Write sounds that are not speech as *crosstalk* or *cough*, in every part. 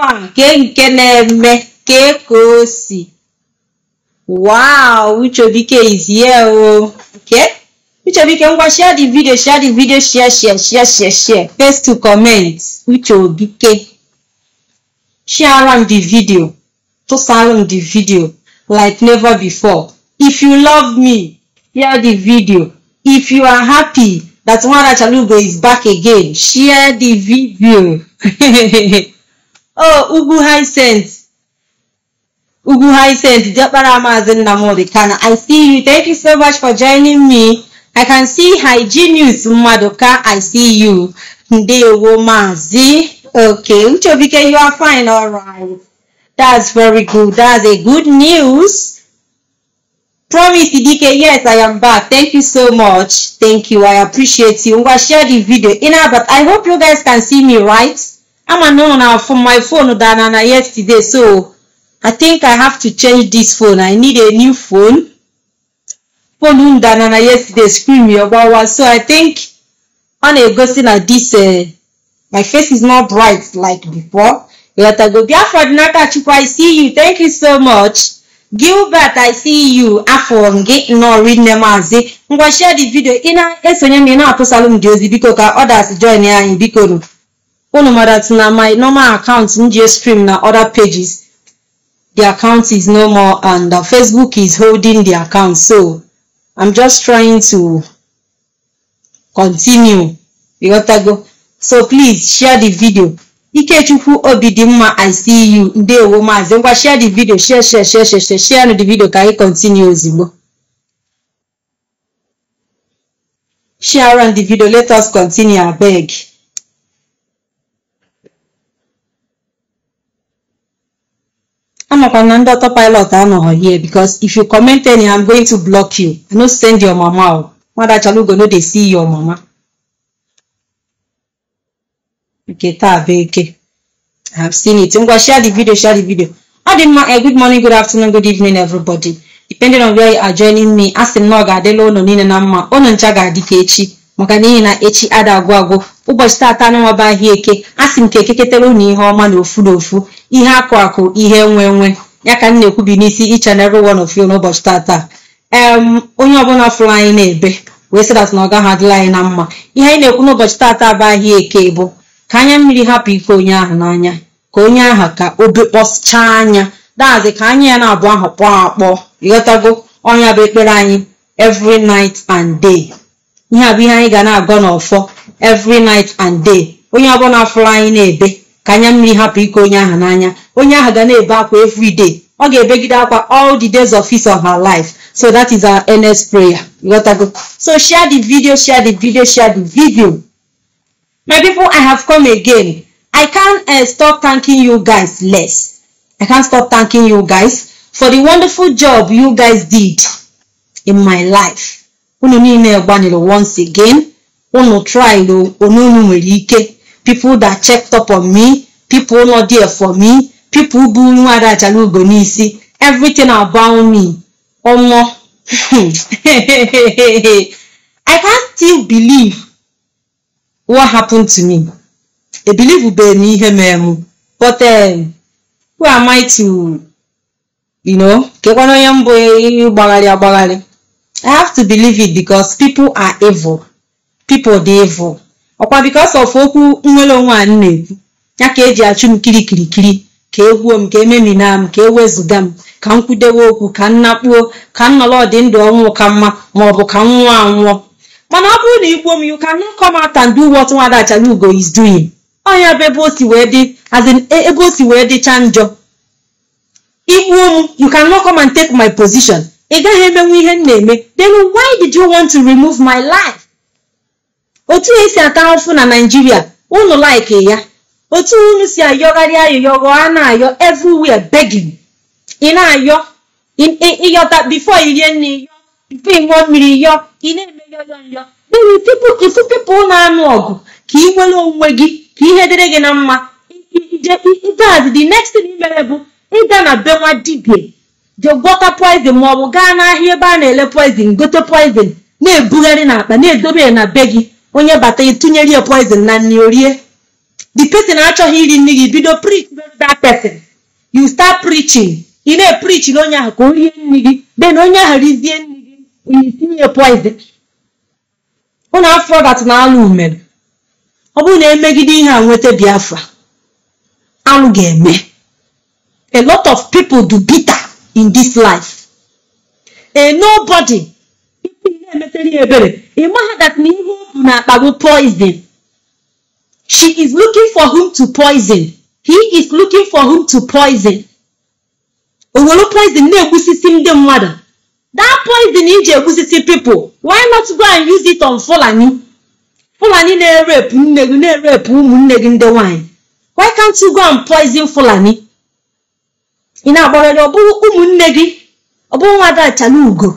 afa ke nke na-eme ke ka o si wow uchobike is here o okay. Uchobike ngwa share the video share the video share share share share share. Paste to comment uchobike share am the video. Tụsara m the video like never before. If you love me share the video. If you are happy that Nwada Chalugo is back again share the video *laughs* oh ugwu Hyacinth diọkpara maazị Nnamdi Kanu I see you thank you so much for joining me I can see Hygienius Madoka I see you ndewo maazị okay Uchobike you are fine alright that's very good that's a good news Promise Idike, yes, I am back. Thank you so much. Thank you. I appreciate you. Ngwa share the video. Ina, but I hope you guys can see me right. I'm a know now from my phone than yesterday, so I think I have to change this phone. I need a new phone. Phone than yesterday screen me about so I think on a ghosting like this, uh, my face is not bright like before. Let go. Biafra Dinaka Chukwu, I see you. Thank you so much. Gilbert, I see you. Afọ gị nọ rinne maazị. Ngwa share the video. Ị na-esonye m ị na-atụsalụ m dị ozi biko ka others join anyị biko nụ. Unu mara na my normal account stream na other pages. The account is no more and uh, Facebook is holding the account. So I'm just trying to continue. Ịghọtago? So please share the video. Ikechukwu Obidimma I see you ndewo maazị ngwa share the video share share share share share share the video ka anyị continue ozigbo share on the video let us continue abeg amakwa na ndị ọtọ pilot anọghọ here because if you comment any I'm going to block you I no send your mama o Nwada Chalugo no dey see your mama nke taa bụ eke I have seen. Ngwa share the video, share the video. Ọ dị mma, good morning, good afternoon, good evening, everybody. Depending on where you are joining me, a sị m na ọ ga-adịla ụnụ niile na mma. Ncha ga-adị echi maka n'ihi na echi ada agwụ. Ụbọchị taata anụnwaba ahịa eke, a sị m ka ekeketara ụnụ ihe ọma na ofu na ofu, ihe akụ akụ, ihe nwe nwe. Ya ka m na-ekwubi n'isi each and every one of you n'ụbọchị taata. Em onye ọbụla fụrụ anyị na-ebe wee sị dat na ọ adịla anyị na mma. Ihe anyị na-ekwu n'ụbọchị taata bụ ahịa eke bụ ka anya mmiri hapụ ike onye ahụ n'anya ka onye ahụ ka o bekpọsịchaa anya daazị ka anya ya na-abụ ahụ kpọọ akpọ ịghọtago ọnya bụ ekpere anyị every night and day ihe a bụ ihe anyị ga na-agọ n'ọfọ every night and day. Onye ọbụla fụrụ anyị na-ebe ka anya mmiri hapụ ike onye ahụ n'anya. Onye ahụ ga na-ebe akwa every day. Ọ ga-ebegide akwa all the days of his or her life. So that is our earnest prayer. Ịghọtago so share the video share the video share the video. My people, I have come again. I can't uh, stop thanking you guys less. I can't stop thanking you guys for the wonderful job you guys did in my life. Unu niile gbanịrị once again. Unu tried unu unu nwere ike. People that checked up on me. People not there for me. People bụ Nwada Chalugo n'isi. Everything about me. Ọmọ. *laughs* I can't still believe what happened to me. I believe ube m ihe mere but um, who am I to you know kekwana onye mbụ ịgbagharị agbagharị I have to believe it because people are evil. People dey evil. Ọkwa because of okwu nnwere onwe a na-ekwu ya ka eji achụ m kirikirikiri ka egwuo m ka ememina m ka ewezụga m ka m kwudewe okwu ka m nakpuo ka m nọrọ ọdị ndụ ọnwụ ka mma ma ọ bụ ka m nwụọ anwụọ. Mana ọ bụrụ na igbuo m you cannot come out and do what Nwada Chalugo is doing. Ọnya bụ ebe o si wee dị as in ebe o si wee dịcha njọ. Igbuo m you cannot come and take my position. Ị gaghị emenwu ihe m na-eme then why did you want to remove my life otu esi ata ahụfụ na Naịjirịa unu like ya otu unu si ayọgharị ayọyọghọ a na-ayọ everywhere begging ị na-ayọ ịyọta before irie nne yọ before ịṅụọ mmiri yọ ị na-eme yọyọ nyọ then people ifu people na-anụ ọgụ ka ị nwere onwe gị ka ihe dịrị gị na mma ịgazi the next thing ị mere bụ ịga na be nwa dibia je gwọta poison ma ọ bụ gaa n'ahịa ebe a na-ele poison gote poison na-ebugharị n'akpa na-edobe ya na be gị. Onye bata ịtụnyere ya poison na nri orie the person achọghị iri nri gị bido preach that person. You start preaching. Ị na-eprichiri onye ahụ ka o rie nri gị then onye ahụ rizie nri gị ị tinye poison. Ụnụ afọ dat na alụ mere. Ọ bụrụ na emegide ihe a nweta biafra. Alụ ga-eme. A lot of people do bitter. In this life. A nobody. Poison she is looking for whom to poison. He is looking for whom to poison. O were poison na-egbusisi ndị mmadụ. That poison iji egbusisi people. Why not go and use it on Fulani? Fulani na-erepụ nne gị na-erepụ ụmụnne gị ndị nwanyị. Why can't you go and poison Fulani ị na-agbarịrị ọ bụrụ ụmụnne gị? Ọ bụrụ nwada achalugo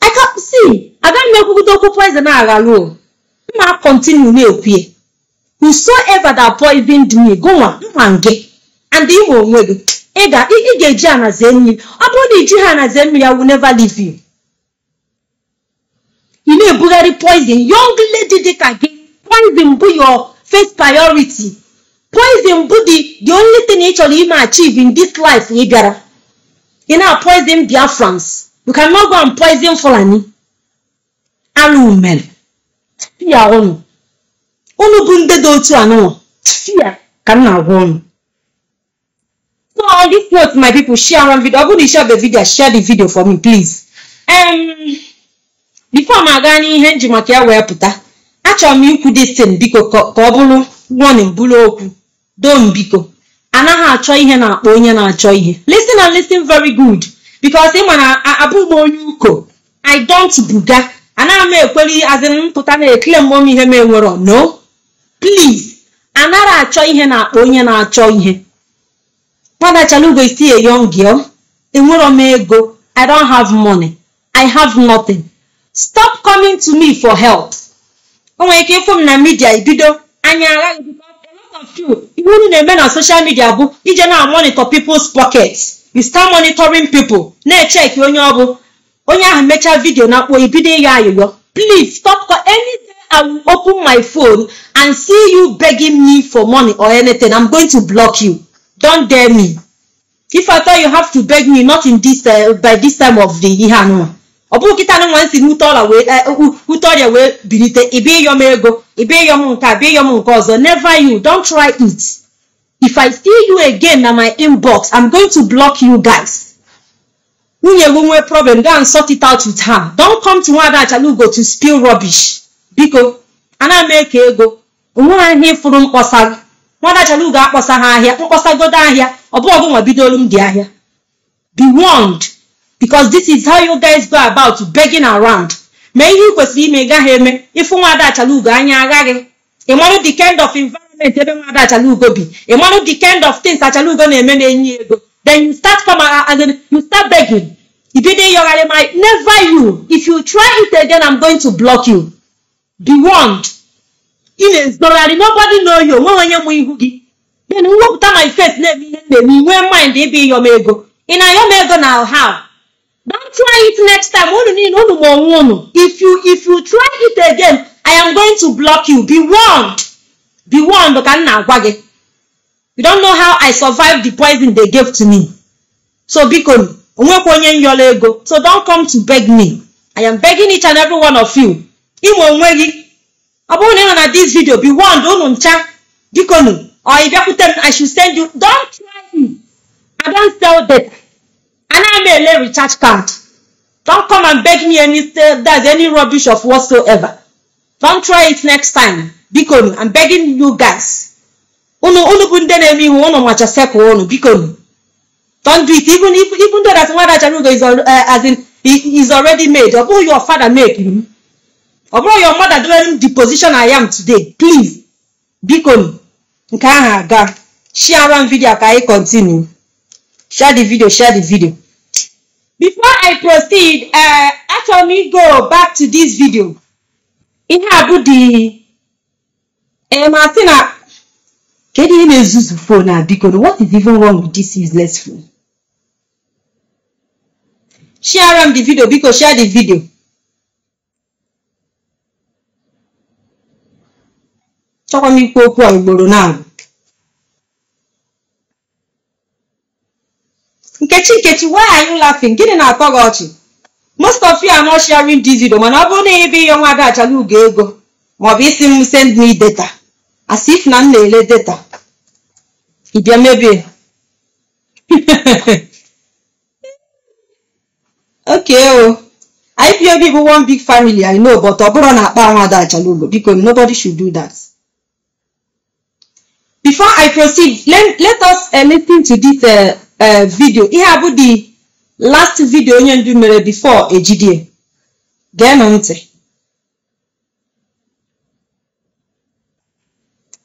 I can see. Agaghị m ekwugote okwu poison aghalụ mma continue na-ekwue whosoever that poisoned me gụnwa mma gị and ịma onwe gị. Ị ga-eji anazie mmiri. Ọ bụrụ na iji ha anazie mmiri I will never ị na-ebugharị poison. Young lady dịka gị poison bụ your first priority. Poison bụ the only thing ị chọrọ ime achieve in this life ị bịara ị na poison Biafrans you cannot go and poison Fulani alụ mere ya ụnụ ụnụ bụ ndị dị otu anụnwa ya ka m na-agwa ụnụ So on this note, my people, share one video. Going to share the video. Share the video for me, please. Um, before m aga n'ihe nji maka ya wee pụta, achọrọ m ikwu thing biko ka ọ bụrụ warning bụrụ okwu. Don biko. Anaghị achọ ihe na-akpọ onye na-achọ ihe. Listen and listen very good. Because ị ma na m onye uko. I don't buga. Anaghị m ekweli azịn mpụta na-ekele m ihe m enwero. No. Please. Anaghị achọ ihe na-akpọ onye na-achọ ihe. Chalugo is still a young girl. Enwero m ego. I don't have money. I have nothing. Stop coming to me for help. O nwere ike ịfụ m na midia ibido anya aghaghị you ihe unu na-eme social media bụ ije na monitor people's pockets. You start monitoring people na-echeki onye ọ bụ onye ahụ mechaa vidio na akpọ ibido ịyọ ayụyọ. Please stop call any day I will open my phone and see you begging me for money or anything. I'm going to block you. Don't dare me. If I thought you have to beg me, not in this uh, by this time of the year, anụnwa. Ọ bụrụ kịta anụnwa nsị nwute ọla wee wute ọrịa wee bilite ịbịa ịyọ m ego ịbịa ịyọ m nke a bịa ịyọ m nke ọzọ never you don't try it. If I see you again na my inbox, I'm going to block you guys. Nwunye gị nwee problem, go and sort it out with her. Don't come to Nwada Achalugo to spill rubbish. Biko, ana m eke ego. Onwere ihe ịfụrụ mkpọsa Nwada Achalugo akpọsa ha ahịa mkpọsagodo ahịa ọ bụghị ọgụ nwa bidolu m dị ahịa be warned because this is how you guys go about begging around mee ihe ị kwesịrị ime gaghị eme ịfụ Nwada Achalugo anya aghaghị ịmarụ the kind of environment ebe Nwada Achalugo bi ịmarụ the kind of things Achalugo na-eme na-enye ego then you start and then you start begging ibido ịyọgharị my never you if you try it again I'm going to block you be warned ị na-ezogharị nobody know you onwe onye mụ ihu gị then mwepụta my face na-eme ihe na-eme mind ịbịa ịyọm ego ị na-ayọ ego na how try it next time. Unu niile unu ma onwe unu if you if you try it again I am going to block you. Be warned. Be warned ka m na-agwa you don't know how I survived the poison they gave to me. So biko onwekwa onye nyọrọ ego. So don't come to beg me. I am begging each and every one of you. Inwe onwe gị. Ọ na na this video be warned unu ncha. Bikonu or ị bịakwute I should send you. Don't try it I don't sell data anaghị m ele recharge card don't come and beg me any that's any rubbish of whatsoever. Don't try it next time. Bikonu I'm begging you guys. Unu unu bụ na-eme ihu unu macha sekụl unu bikonu don't do it. Even if even though that Nwada Achalugo is uh, as in is already made ọ bụghị your father make him ọ bụrụ your mother doing the position I am today please. Biko nke ahụ aga. Share one video ka anyị continue. Share the video share the video. Before I proceed uh, achọrọ m go back to this video. Ihe a bụ the ma sị na kedu ihe what is even wrong with this useless phone? Share the video biko share the video. Chọkwa m ikwu okwu a Nkechi Nkechi why are you laughing? Gịnị na-atọ gị ọchị? Most of you are not sharing this video mana ọ bụrụ na ebe ihe nwa adachala ugo ego maọbụ isi m send me data as if na m na-ele data ị mebie. *laughs* Okay IPOB bụ one big family I know but ọ bụrụ na akpa nwa adachala ugo biko nobody should do that. Before I proceed let, let us uh, listen to this uh, uh, video ihe a bụ the last video onye ndu mere before ejidie geenụ ntị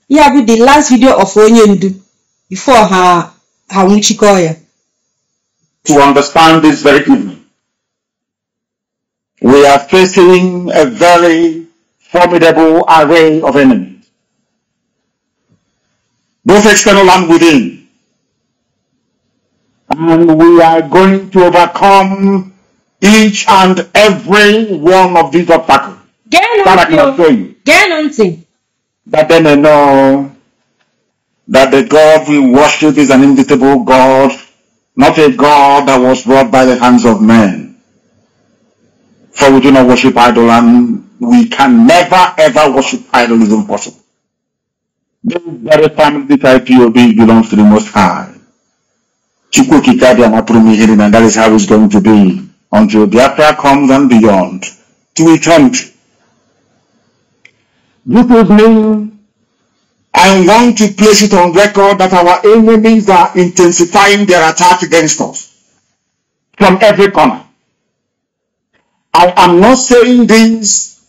ihe a bụ the last video of onye ndu before ha ha nwụchikọọ ya to understand this very evening. We are facing a very formidable array of enemies, both external and within. And we are going to overcome each and every one of these obstacles. That I can assure you. That they may know that the God we worship is an invisible God, not a God that was wrought by the hands of men. For we do not worship idol and we can never ever worship idol is impossible. This very family, this IPOB belongs to the Most High. Chukwu Kikadi Amapurumihirin, and that is how it's going to be until Biafra comes and beyond to eternity. This evening, I want to place it on record that our enemies are intensifying their attack against us from every corner. I am not saying this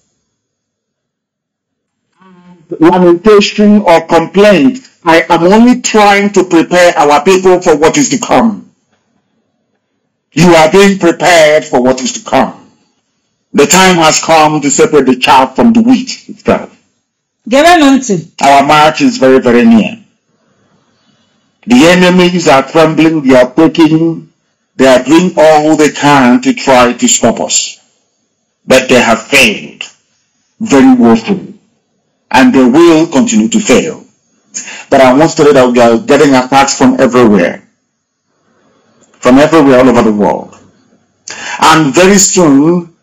lamentation or complaint. I am only trying to prepare our people for what is to come. You are being prepared for what is to come. The time has come to separate the chaff from the wheat itself. Our march is very, very near. The enemies are trembling, they are quaking, they are doing all they can to try to stop us. But they have failed very woefully. And they will continue to fail. But I want to tell you that we are getting attacks from everywhere. From everywhere all over the world. And very soon,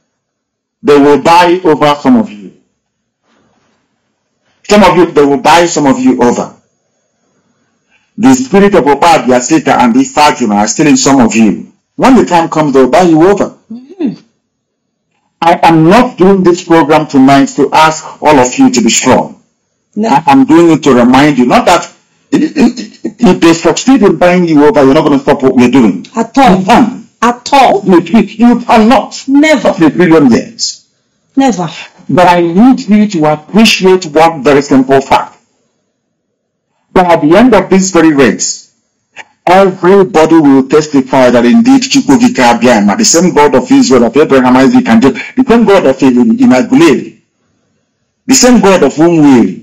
they will buy over some of you. Some of you, they will buy some of you over. The spirit of Obadiah, Satan, and the Fajuna are still in some of you. When the time comes, they will buy you over. I am not doing this program tonight to ask all of you to be strong. No. I am doing it to remind you, not that if they succeed in buying you over, you're not going to stop what we're doing. at You all can. at all You you cannot. never a billion years. never But I need you to appreciate one very simple fact. That at the end of this very race, everybody will testify that indeed Chukwukika Abiama, the same God of Israel, of Abraham, Isaac, and Jacob, the same God of Imagulere, the same God of Umwe,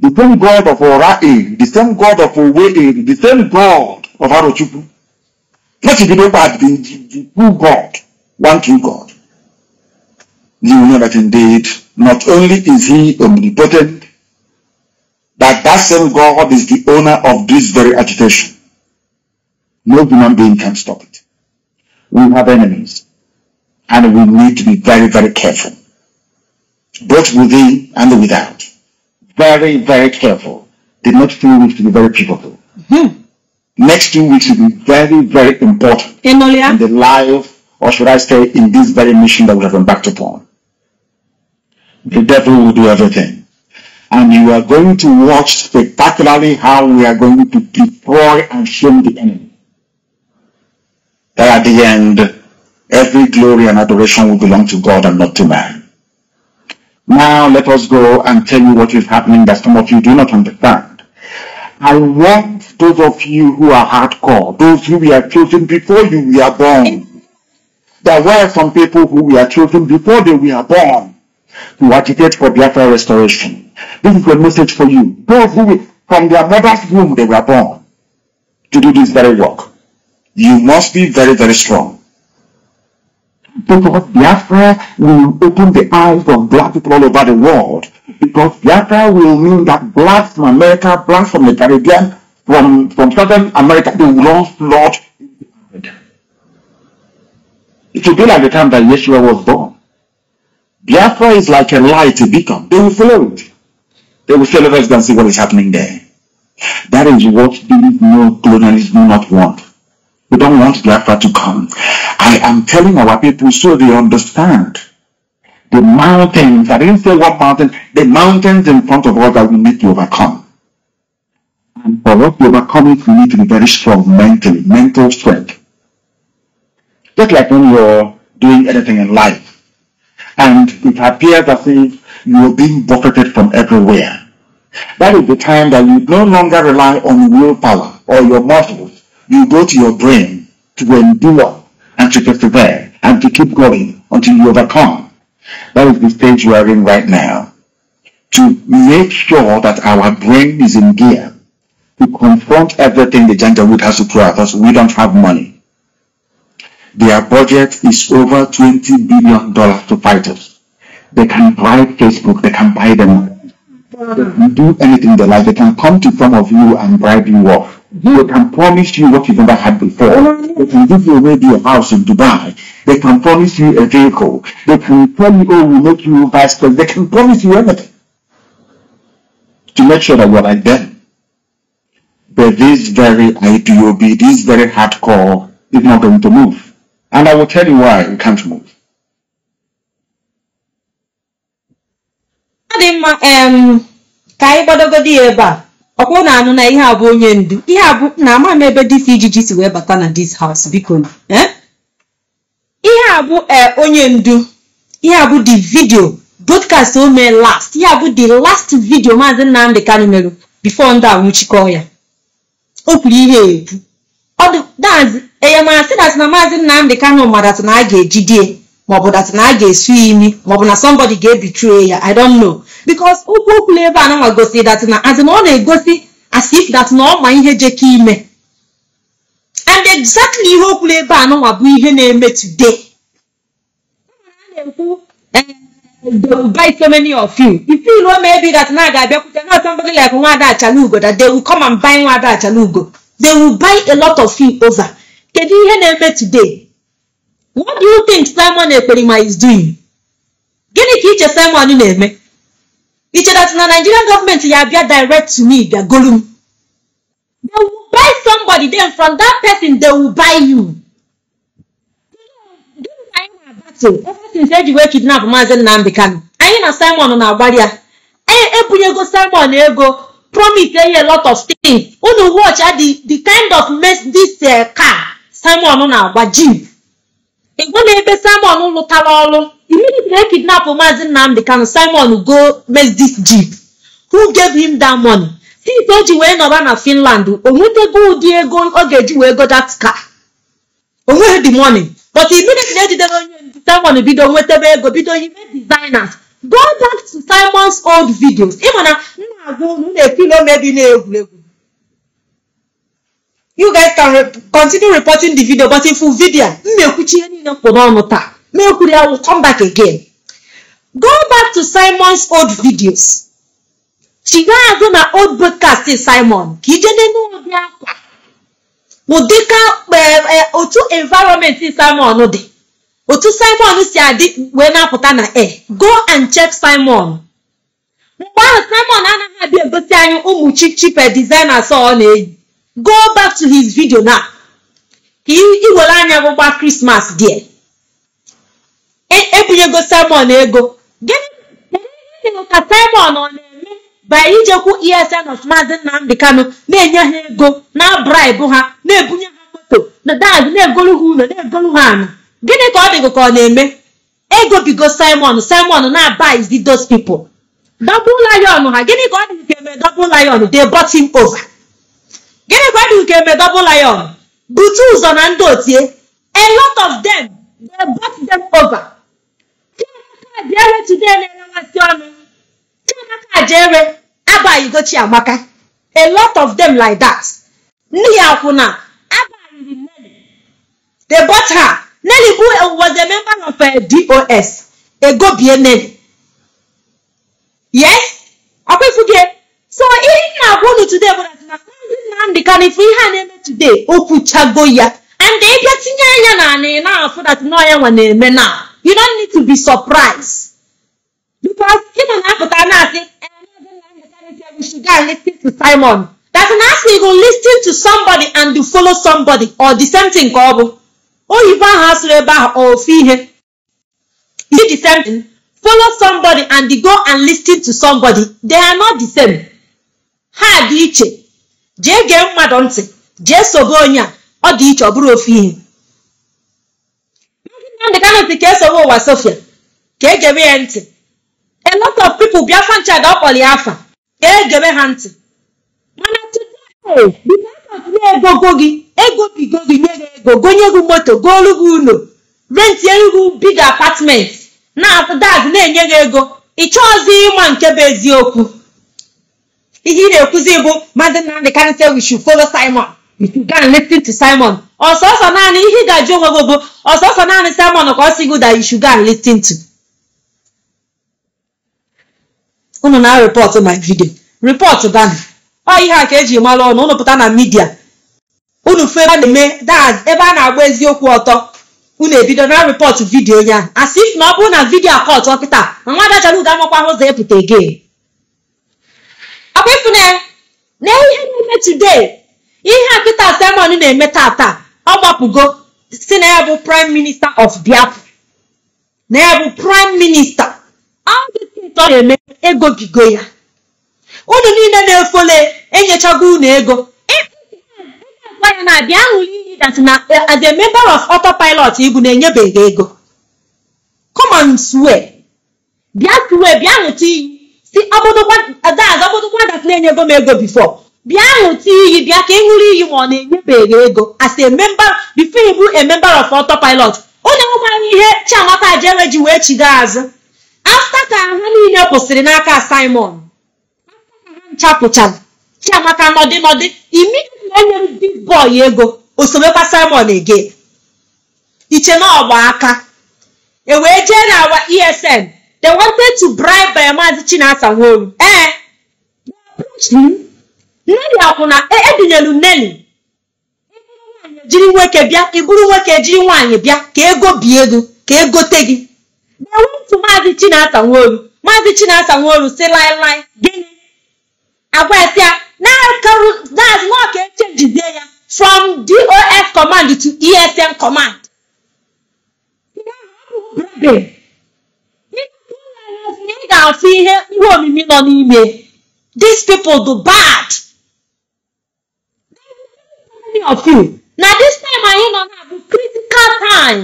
the same God of Orae, the same God of Owe, the same God of Arochukwu. Not the people, but the, the, the true God, one true God you know that indeed not only is he omnipotent, that that same God is the owner of this very agitation. No human being can stop it. We have enemies and we need to be very, very careful, both within and without. Very, very careful. The next two weeks will be very pivotal. Hmm. Next two weeks will be very, very important ya in the life, or should I say, in this very mission that we have embarked upon. The devil will do everything. And you are going to watch spectacularly how we are going to destroy and shame the enemy. That at the end, every glory and adoration will belong to God and not to man. Now let us go and tell you what is happening that some of you do not understand. I want those of you who are hardcore, those who were chosen before you were born. There were some people who were chosen before they were born to agitate for Biafra restoration. This is a message for you. Those who, from their mother's womb, they were born to do this very work. You must be very, very strong. Because Biafra will open the eyes of black people all over the world. Because Biafra will mean that blacks from America, blacks from the Caribbean, from, from Southern America, they will all flood It will be like the time that Yeshua was born. Biafra is like a light, a beacon. They will follow it. They will follow us and see what is happening there. That is what these no colonialists do not want. We don't want Biafra to come. I am telling our people so they understand. The mountains, I didn't say what mountain, the mountains in front of us that we need to overcome. And for us to overcome it, we need to be very strong mentally, mental strength. Just like when you're doing anything in life, and it appears as if you're being buffeted from everywhere. That is the time that you no longer rely on willpower or your muscles. You go to your brain to endure and to persevere and to keep going until you overcome. That is the stage we are in right now. To make sure that our brain is in gear to confront everything the Janjaweed has to throw at us. We don't have money. Their budget is over $20 billion to fight us. They can buy Facebook, they can buy them. They do anything they like. They can come to some of you and bribe you off. They can promise you what you've never had before. They can give you away your house in Dubai. They can promise you a vehicle. They can tell you, oh, we'll make you vice president. They can promise you anything to make sure that you're like them. But this very IPOB, this very hardcore is not going to move. And I will tell you why we can't move. Dị mma ka anyị gbadogodi ya ebe a. Ọkwụ na anụ na ihe a bụ onye ndu. Ihe a bụ na ama m ebe dịsi ijiji si wee bata na dis house biko. Eh? ihe a bụ eh, onye ndu. Ihe a bụ the video. Broadcast o mee last. Ihe a bụ the last video maazị Nnamdi Kanu mere before ndị a nwụchikọọ ya. O kwuru ihe ekwu ọ dị enyemasị na maazị Nnamdi Kanu ma dat na a ga-ejidie maọbụ dat na a ga-esu imi maọbụ na somebody ga-ebitrie ya i don't know. Because okwu okwulu ebe a nanwa gosiri dat na azị na ọ na-egosi as if dat na ihe jeke ime. And exactly ihe okwulu ebe a nanwa bụ ihe na-eme today. A they so many of you. You feel o maybe that na ga-abịakwute not somebody like nwada achalugo that they will come and buy nwada achalugo. They will buy a lot of you over. Kedu ihe na-eme today? What do you think simon ekperima is doing? Gịnị ka iche simon na-eme? Iche that na nigerian gọọmenti ya abịa direct to me bịa golu m. They will buy somebody then from that person they will buy you. Since eji wee kidnap maazị nnamdị kanu anyị na simon na-agbari ya. E ebunyego simon ego promise eyi a lot of things. Unu watch the the kind of mess this uh, car simon na-agba jeep ịgwa na ebe simon lụtara ọrụ? Immediately e kidnap maazị nnamdị kanu simon go mess this jeep who gave him that money? Since o ji wee nọba na finland. O nwetego ụdị ego ọ ga-eji wee go that car. O nweghị the money. But immediately ejidere onye ndu. Simon bido nwetebe ego bido ime designers. Go back to simon's old videos. Ịma na m na-agwa unu na-ekiri mebi na-egwuregwu you guys can continue reporting the video but if video ihe niile mkpụ n'ọnụ ekwuru ya will come back again. Go back to simon's old videos. Chiga azụ na old broadcast simon. Ka ije nene ụdị akwa. Ụdịka otu environment simon dị. Otu simon si adị wee na-apụta na air. Go and check simon. Mgbe ahụ simon anaghị abịa egosi anyị ụmụ chipe designers ọ na-eyi. Go back to his video now. Ka iwere anya gbụgba krismas die ebunyego simon ego. Gịnị? Ka simon ọ na-eme? By ijekwu esn of maazị nnamdị kano na-enye ha ego na bribe ha na-ebunye ha moto na dad na-egolu ha ụlọ na-egolu ha ana gịnị ka ọ dịgo ka ọ na-eme? Ego bigo simon. Simon na-abizi those people. Double lion ha. Gịnị ka ọ dịgo ka eme double lion. They bought him over gịnị ka ọ dịgo ka eme double lion? Butu ụzọ na ndị otie. A lot of them they bought them over. Chiamaka jere today na-enwesị ọnụ. Chiamaka jere abaghịgo chiamaka a lot of them like that. Ya akwụna abaghịrị Nelly. They bought her. Nelly who was a member of uh, DOS egobie Nelly. Yes? Ọkwefuge so ihe na-agwa unu today bụ na Nnamdị Kanu ifu ihe a na-eme today o kwuchago and ịbịa tinye anya na anị na-afụ that nọ ya you don't need to be surprised. Because ị nọ na-apụta "Eh, we and listen to Simon. That na asị go listen to somebody and you follow somebody or the same thing ka ọ bụ oyibo ahụ asụrụ ebe ahụ ofu it the same thing? Follow somebody and you go and listen to somebody. They are not the same. Ha dị iche jee gee mmadụ ntị. Jee sobe onye a. Ọ dị iche ọ bụrụ ofu ihe. Kanu sị ka esobe ụwa Sofia ka egebe ya ntị. A lot of people biafra ncha ga-akpọli ya afa. Ka egebe ha ntị. Mana egogo gị ego bigo gị nye gị ego gonye gị moto golu gị ụlọ rentiere gị big apartment. Na dad na-enye gị ego. Ị chọọzi ịma nke bụ eziokwu. Ihe ị na-ekwuzi bụ Maazị Nnamdi Kanu say we should follow Simon. We listen to Simon. Ọsọsọ naanị ihe ị ga-ajụ onwe gị bụ ọsọsọ naanị Simon ka ọ sị gị that you should go listen to. Unu na report my video. Report gana ọ ihe a ka eji mara ọnụ unu pụta na midia unu fụ ebe a na-eme that ebe a na-agba eziokwu ọtọ. Unu ebido na report vidio onye ahụ as if na ọ bụrụ na vidio akọt ọkịta na nwa dachara ugo amakwa ụzọ epụta again. Ọkwa ịfụ na na ihe na-eme today. Ihe a Simon na-eme tata ọ gbapụgo. Si na ya bụ prime minister of Biafra. Na ya bụ prime minister. Ọ na-eme ego bigo ya. Unu niile na-efole enyechago unu ego. Member of autopilot ibu na-enyebeghị ego. Come and swear. Bịa swear bịa ṅụta iyi si ọbụdụkwa dad ọbụdụkwa that na-enyego m ego before. Bịa ṅụta iyi bịa ka ị ṅụrụ iyi ma ọ na-enyebeghị ego. As a member before ịbụ a member of autopilot onye nwekwara ihe Chiamaka Ajere ji wee chiga azụ afta ka ha niile kwụsịrị n'aka Simon? Nchapụchara Chiamaka nọdị nọdị immediately enyere big boy ego o sobekwa Simon ege iche na ọgba aka e wee jee na awa ESN they wanted to bribe by Maazị Chinasa Nworu ee Nelly akwụna edinyelu Nelly jiri nwoke bịa iburu nwoke jiri nwaanyị bịa ka ego bie ego ka gị. Ewutu maazị Chinasa Nworu maazị Chinasa Nworu si laịlaị gịnị? Agwa ya ka echenjizie ya from DOS command to ESN command. Ị ga-afụ ihe ihe omimi nọ n'ime. These people do bad. Na this time anyị nọ na bụ critical time.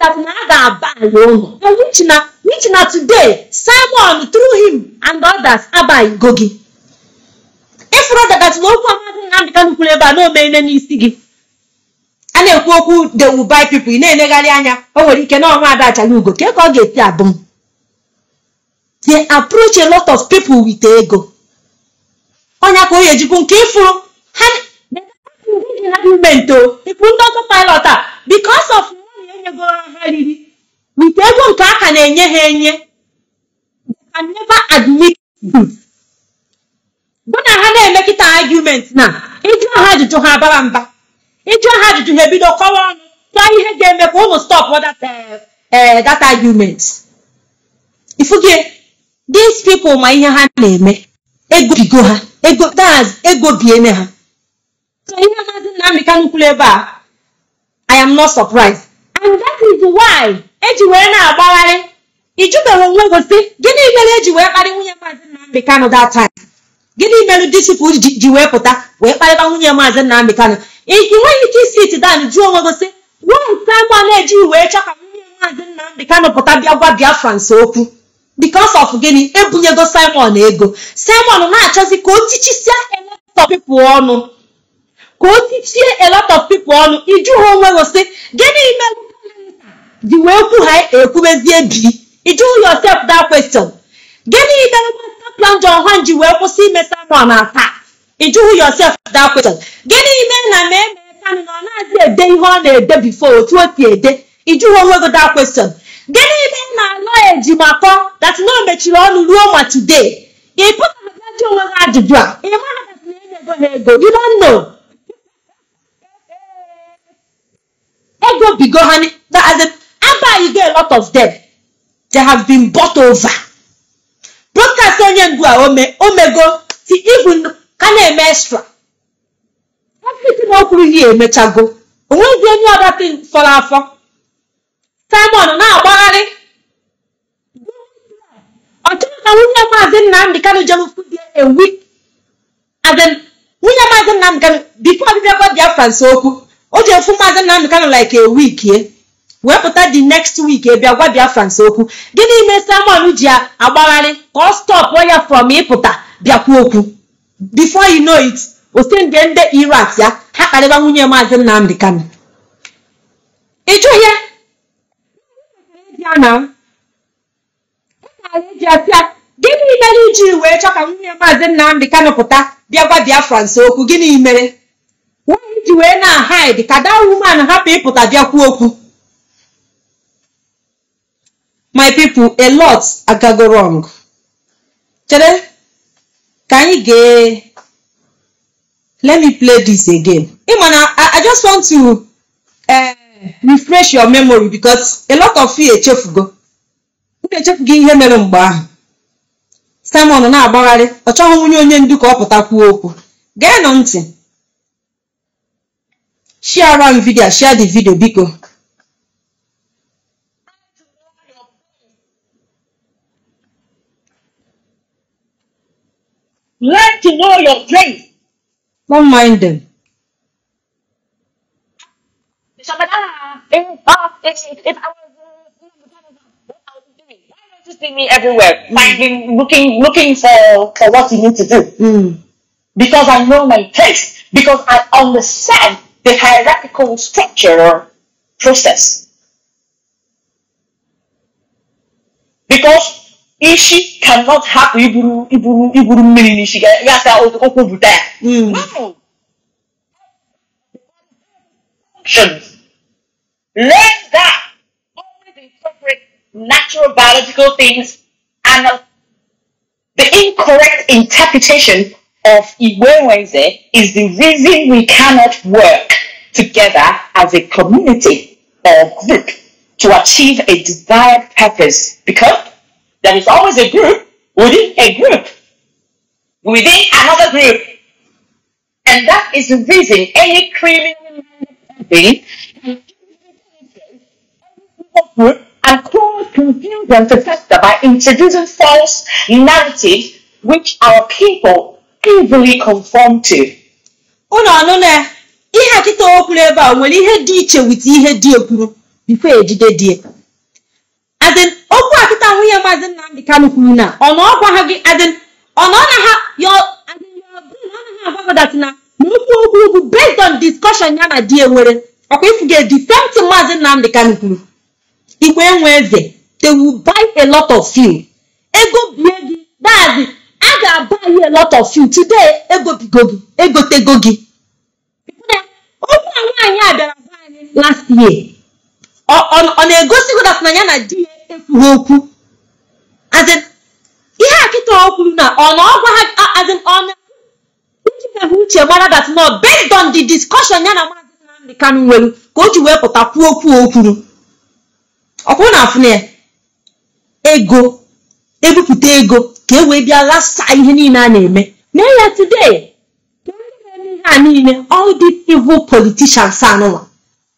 That na na na today Simon through him and others abaghịgo gị ịfụrụ dadat na okwu Maazị Nnamdi Kanu kwuru ebe a na omene n'isi gị a na-ekwu okwu they will buy people. Ị na-enegharị anya o nwere ike na ọnwa ada ugo ka ka ọ ga-esi abụ m. they approach a lot of people with ego. Ọnya ka o ejikwu nke ịfụrụ ha o ịfụ ndị ọzọ pilot. A because of money enyegoro ha riri with ego nke aka na-enye ha enye. They can never admit this bụ na ha na-emekịta argument na ịjụ ha ajụjụ ha bara mba. Ịjụ ha ajụjụ ha ebido kọwa ọnụ. Tụọ ihe ga-eme ka ụmụ stop that, uh, that argument. Ifugie these people ma ihe ha na-eme ego bigo ha ego that's ego biene ha. Ihe Maazị Nnamdi Kanu kwuru ebe a I am not surprised. And that is why eji wee na-agbagharị. Ịjụbeghị onwe gị sị gịnị mere eji wee kparị nwunye Maazị Nnamdi Kanu that time? Gịnị mere people ji wee pụta wee kparịta nwunye Maazị Nnamdi Kanu? Ị nweghị ike isi it down jụọ onwe gị sị why Simon ejighị wee chọ ka nwunye Maazị Nnamdi Kanu pụta bịa gwa Biafrans okwu. Because of gịnị ebunyego Simon ego Simon na-achọzi ka o tichisie of people ọnụ ka o tichie of people ọnụ iju ha onwe sị gịnị mere ji wee kwu ha ekwubezie bi iju yourself that question gịnị mere plan John Juan ji wee kwụsị ime Simon ata ịjụhụ yourself that question gịnị mere na ma eme Kanu na ọ na-adị ede ihe ọ na-ede before otu o si ede ịjụhụ onwe gị that question gịnị mere na alọ ejimakọ that na o mechiri ọnụ ruo ma today? Ị pụtara jụ onwe gị ajụjụ a? Ị ha ego you know. Egobigo ha ni- that as in abaghịgo a lot of them they have been bought over. Broadcast onye ndu a ome omego ti even ka na-eme extra. Everything ihe emechago. Any other thing fọrọ afọ. Simon na-agbagharị ọ chọrọ ka nwunye maazị nnamdị kanụ jere ukwu dị a week as in nwunye maazị nnamdị kanụ bifo ọbịbịa gwa biafra nso okwu. O ji efu maazị nnamdị kanụ like a week ye wee pụta the next week ebịa gwa biafra nso okwu. Gịnị ime simon ji agbagharị? Ka ọ stọpụ ya from ịpụta bịakwu okwu. Before you know it osende ndị irak ya ha karịba nwunye maazị nnamdị kanụ ịjụ ya? Ya na eji asịa gịnị mere iji wee chọ ka nwunye maazị nnamdị kanụ pụta bịa okwu gịnị mere? Nwaanyị ji wee na hide ka that woman hapụ ịpụta bịakwu okwu. My people a lot agago wrong. Chere ka anyị gee let me play this again. Ịma na i just want to uh, refresh your memory because a lot of you echefugo. M ga-echefugo ihe mere mgbe ahụ. Simon na-agbagharị ọ chọghị nwunye onye ndu ka ọ pụta kwuo okwu. Geenụ ntị. Share m vidio share the video biko. Learn to know your place. don't mind them. Somebody, ah, if, I was, what I would be doing. Why don't you see me everywhere, finding, looking, looking for, for what you need to do? mm. Because I know my place. Because I understand the hierarchical structure or process. Because Ishi cannot have Iburu, Iburu, Iburu mmiri n'isi ga ya sa okwu buta ya. Mm. No. Functions. Learn that. Always incorporate natural biological things and the incorrect interpretation of Iwenweze is the reason we cannot work together as a community or group to achieve a desired purpose because there is always a group within a group within another group and that is the reason any criminal being and cause confusion to fester by introducing false narratives which our people easily conform to. ọnụ ihe akịta o ebe a nwere ihe dị iche wit ihe dị ekwuru bifo ejide die. Adin okwu akịta nwunye maazị nnamdị kanụ kwuru na ọ na ọ gwa ha gị? Adin ọ na ha brain ọ na na okwu okwu bụ based on discussion ya na di enwere ọkwa ifu ga the same maazị nnamdị kanụ kwuru igbe enwe eze they will buy a lot of you ego bie gị. Dazi a ga-buy you a lot of you today ego bigo gị egotego gị. A nwaanyị a bịara gwa anyị last year ọ ọ- ọ na-egosi gị that na ya na di ya ekwughị okwu. Ihe a kịta o kwuru na ọ na ọ gwa ha as in ọ na uche uche mara that no based on the ya na maazị Nnamdi Kanu nwere ka o ji wee pụta kwuo okwu o kwuru. Ọ kwụrụ na afụ ya ego ebupụta ego ka e wee bịa ghasa ihe niile a na-eme. Mee ya today. Ihe a niile? All these evil politicians anụnwa.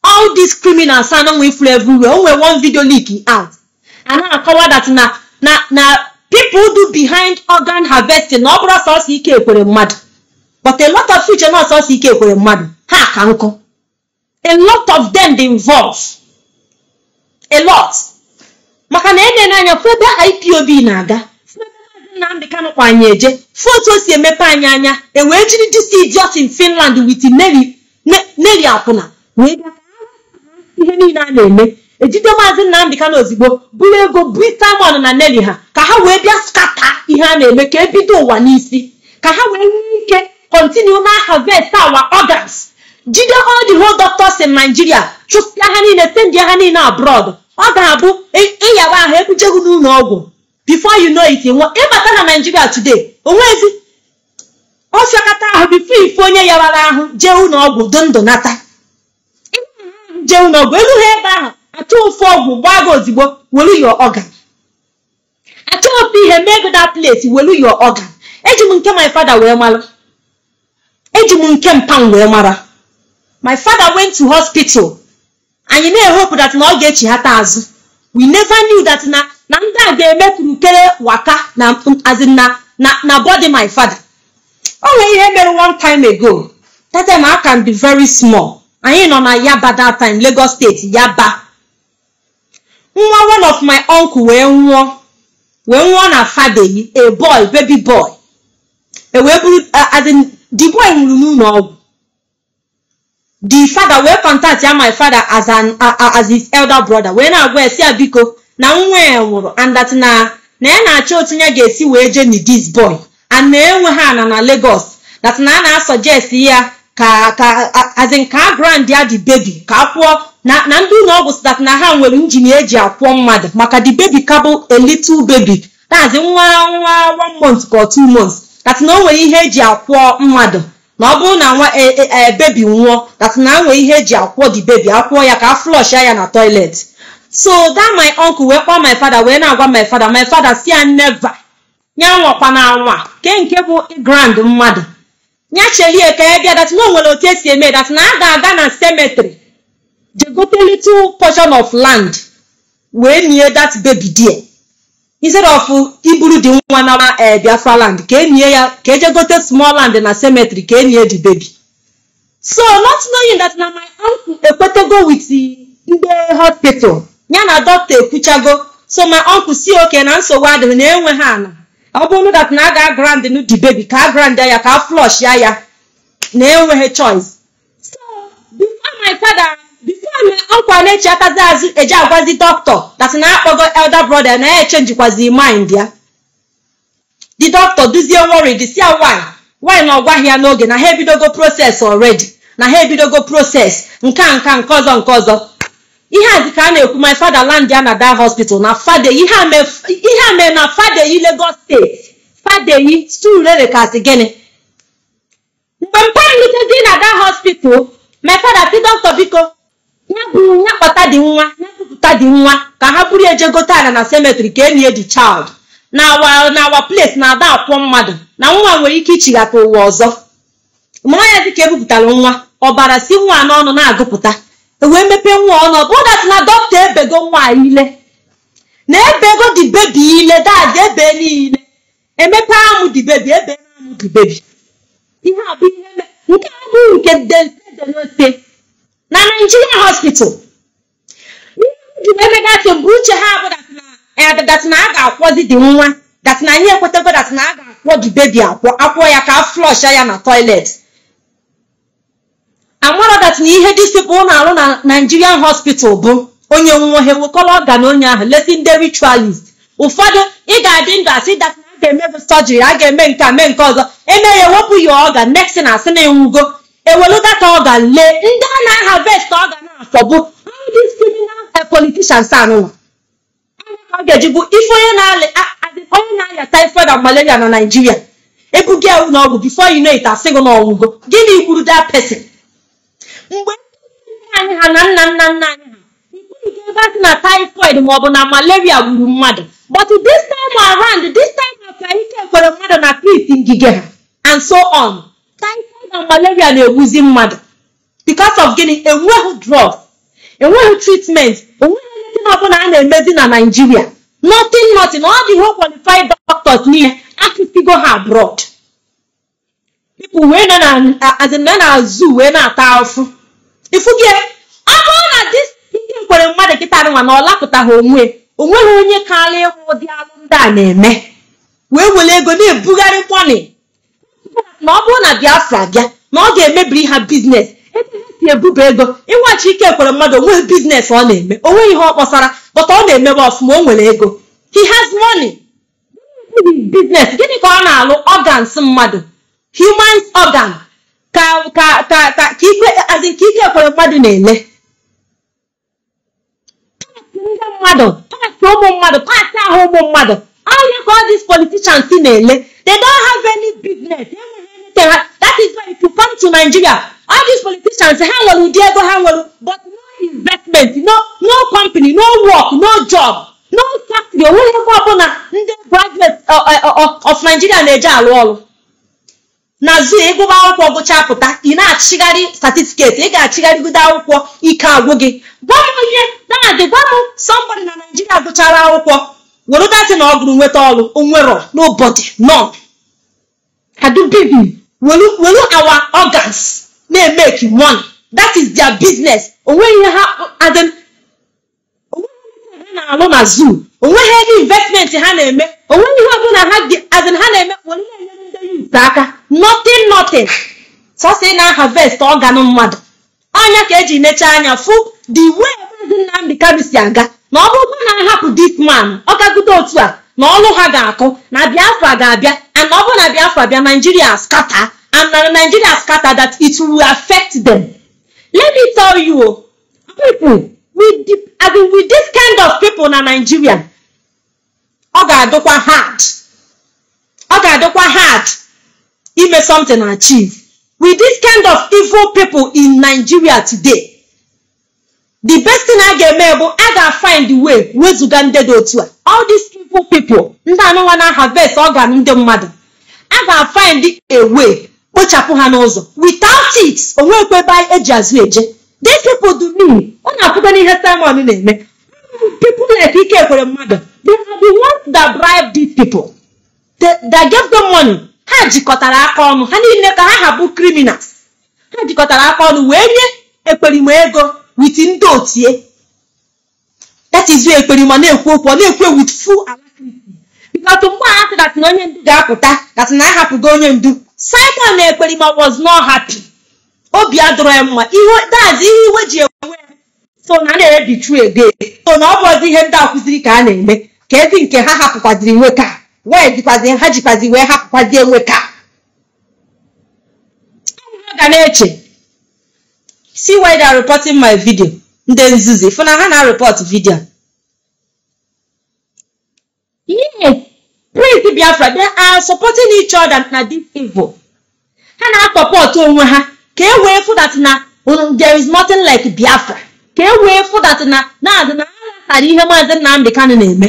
All these criminals anụnwa ifuru everywhere. O nwere one video leak out. A na-akọwa that na na na people do behind organ harvesting. Na ọ bụrụ sọsọ ike ekwere mmadụ. But a lot of future na sọsọ ike ekwere mmadụ. Ha ka nkọ. A lot of them dey involve. A lot. Maka na ene n'anya fụ ebe ipob na-aga. Nnamdị kanụ kwa anyị eje. Fụ otu o si emepe anyị anya e wee jiri dis idiot in finland with neri Ne- neri akwụna wee bịa ihe niile a na-eme. Ejide maazị nnamdị kanụ ozigbo buru ego bụ simon na neri ha ka ha wee bịa skata ihe a na-eme ka ebido ụwa n'isi. Ka ha wee nwee ike continue na harvest our organs. Jide all the whole doctors in nigeria chụsịa ha niile sendie ha niile abroad. Ọ ga-abụ ị- ịyawa ahụ ebuchego n'ụlọ ọgwụ. Before you know it ịbata na nigeria today onwezi ọfịakata ahụ bifo ife onye yawara ahụ jee ụlọ ọgwụ do ndụ nata. Jee ụlọọgwụ elu ha ebe ahụ achọ ofu ọgwụ gbaa gị ozigbo welu your organ. Achọ ofu ihe mee gị that place welu your organ. Eji m nke my father wee mara eji m nke mpam wee mara. My father went to hospital. Anyị na-ehope that na ọ ga-echighata azụ we never knew that na na ndị a ga-eme kurukere waka na as in na na body my father. O nwere ihe mere one time ago. That time I can be very small. Anyị nọ na yaba that time lagos steeti yaba. Nwa one of my uncle wee nwụọ wee nwụọ na fadeyi a boy baby boy. E wee buru as in the boy nwụrụ n'ụlọ ọgwụ. The father wee contact ya my father as an as his elder brother. Wee na-agwa ya si ya biko na nwa ya nwụrụ and that na na ya na-achọ otu ya ga-esi wee jee ni this boy. And na enweghị ana na Lagos. That na a na-asọjest ya ka ka as in ka grand ya the baby. Ka akwụọ na na ndị ụlọ ọgwụ that na ha nwere injin eji akwụọ mmadụ. Maka the baby ka bụ a little baby. That's nwa nwa one month ka two months. That na o nwere ihe eji akwụọ mmadụ. Na ọ bụrụ na nwa bebi nwụọ that na nwee ihe eji akwụọ the baby akwụọ ya ka a ya na toilet. So that my uncle wee kpọọ my father wee na-agwa my father my father si ya never. Ya nwakwa na anwa ke nke bụ grand mmadụ. Ya chelie ka ya bịa dat na o nwere otu esi eme dat na a ga-aga na cemetery je gote little portion of land wee nie that baby there. Instead of iburu dị nwa na Biafra land ka enye ya ka eje gote small land na cemetery ka enye the baby. So not knowing that na my uncle ekwetego with ndị hospital ya na dọkịta ekwuchago. So my uncle si oke na nsogbu adịghị na enweghị ana. Ọ bụrụ that na a grand nu the baby ka a grand ya ka flush ya ya na enweghị choice. So before my father uncle na-echi akazi azụ eji agwazi dọkịta that na akpọgo elder brother na ya echenjikwazi mind ya. The doctor duzie worried si ya why. Why na ọ gwaghị ya n'oge? Na ha ebidogo process already. Na ha ebidogo process nke nka nke ọzọ nke ọzọ. Ihe a dị ka a na-ekwu my father land ya na that hospital. Na fadeyi ihe a mere na fadeyi Lagos steeti fadeyi stool rekasị gịnị? Mgbe mpa nlutezi na that hospital my father si doctor biko ya dị nwa ya bupụta dị nwa ka ha buru eje gote ala na cemetery ka enye the child. Na awa na awa place na ada akwụọ mmadụ na nwa nwere ike ichighata ụwa ọzọ. Mụọ ya dịka ebupụtara nwa ọbara si nwa n'ọnụ na-agụpụta ewee mepee nwa ọnụ. Ọ bụrụ dat na dọkịta ebego nwa ile na ebego dị bebi ile dad ebe niile emepe amụ dị bebi ebe na amụ dị bebi ihe a bụ ihe nke a bụ nke dedeote na Nigeria hospital. Emegasị mgbe uche ha bụ dat na a ga-akwọzi dị nwa dat na anyị ekwetago dat na a ga-akwọ dị bebi akwọ ya ka a flush ya na toilet. Amara dat na ihe dis people na-arụ na Nigerian hospital bụ onye nwa ha ọgan onye ahụ lesi ndị ritualist. Ụfọdụ ị ga-adị ndụ asị dat na a ga-eme surgery a ga-eme nke a mee nke ọzọ. Eme ya ewepụ ya ọgan next na asị na enwugo ewelu data ọgan lee ndị a na-harvest ọgan afọ bụ these criminal politicians anụnwa ọ ga-eji bụ ife onye na-aya typhoid and malaria na Nigeria ebuga ewu na ọgwụ before you know it asị gị na ọnwụgo gịnị gburu that person? Mgbe anyị ha na nna nna nna anyị ha ikweghị ebe asị na typhoid maọbụ na malaria gburu mmadụ. But this time around this time after ike kwere mmadụ na kristi ngige ha and so on and malaria na-egbuzi mmadụ. Because of gịnị? Enweghị drugs enweghị treatment. Enweghị anything ọbụla a na-emezi na Nigeria. Nothing nothing. The whole qualified doctors niile akụsigo ha abroad. People wee nọ na na zoo wee na-ata afụ. Ifugie ọ na dis ike kwere mmadụ kịta nwa na ọ lapụtaghị onwe o nweghị onye karịa ịhụ ụdị alụ ndị a na-eme. Wee were ego na-ebugharị mọni na ọ bụrụ na Biafra bịa na ọ ga-emebiri ha biznes ebe ha ebuba ego ịwachi ike kwere mmadụ o nweghị biznes ọ na-eme o nweghị ihe ọ kpọsara bụta ọ na-emebe ọfụma o nwere ego. He has money. Biznes gịnị ka ọ na-alụ organs mmadụ? Human organ. Ka ike kwere mmadụ na-ele. Ndị mmadụ paati ụmụ mmadụ paati ahụ ụmụ mmadụ. Onye ka all these politicians na-ele. They don't have any business. Anything that is why if you come to Nigeria all these politicians ha nwere ụdị ego ha nwere but no investment no no company no work no job no factory. Onweghị ebe ọbụla ndị graduate uh, uh, uh, of nigeria na-eje alụ ọrụ. Na zoo ịgụba akwụkwọ gụcha pụta ị na-achịgharị certificate ị ga-achịgharịgodo akwụkwọ ike agwụ gị. Gwa m onye na-adị gwa m somebody na naijiria gụchara akwụkwọ were datị na ọ gụrụ nweta ọrụ onwero nobody none. Adu baby? Welu our organs na-emeki money that is their business. Onweghị ihe ha na-alụ na zoo. Onweghị ego investment ha na-eme. Onweghị ihe ọbụla ha adị ha na-eme were na-enyere ndị youth aka. Nothing nothing. Sọsọ ị na-harvest ọganụ mmadụ. Anya ka eji necha anya fụ the way maazị Nnamdi Kanu si aga. Na ọ bụrụkwa na ahapụ this man ọ gagodo otu a. na ọlụ ha ga-akụ na Biafra ga-abịa and na Biafra bịa Nigeria scatter and na Nigeria scatter that it will affect them. Let me tell you people with the I mean, with this kind of people na Nigeria ọ ga-adịkwa hard. Ọ ga-adịkwa hard ime something achieve. With this kind of evil people in Nigeria today the best thing a ga-eme bụ a ga-find way wezụga ndị dị otu a. All these evil people ndị anụnwa na harvest ọgan ndị mmadụ a ga-find a way kpochapụ ha n'ụzọ. Without it onwekwe ebe eji azụ eje. These people do mean ọ na-afụgo n'ihe Simon na-eme. People like ike ekwere mmadụ they are the gave them money. Ha jikọtara aka ọnụ ha niile ka ha ha bụ criminals. Ha jikọtara aka ọnụ wee nye ekperima ego with ndị otie. That is why ekperima na-ekwu okwu ọ na-ekwu with full alacrity. Because mgbe a sị na onye ndu ga-apụta dat na ahapụgo onye ndu Simon na ekperima was not happy. Obi adọrọ ya mma. Ihe dazi ihe iwe ji ewe so na na-ebichu ege so na ọ bụzi ihe ndị akụziri ka a na-eme. Ka ezi nke ha hapụkwaziri nwoke a wee jikwazi ha jikwazi wee hapụkwazie nwoke a ga na-eche. See why they reporting my video. Ndị nzuzu fụ na ha video? Yes praise biafra they are supporting each other na this evil. Ha na-asọpọt onwe ha ka e wee fụ that na there is nothing like biafra. Ka e wee fụ that na na-adị na ha ghasara ihe maazị Nnamdi Kanu na-eme.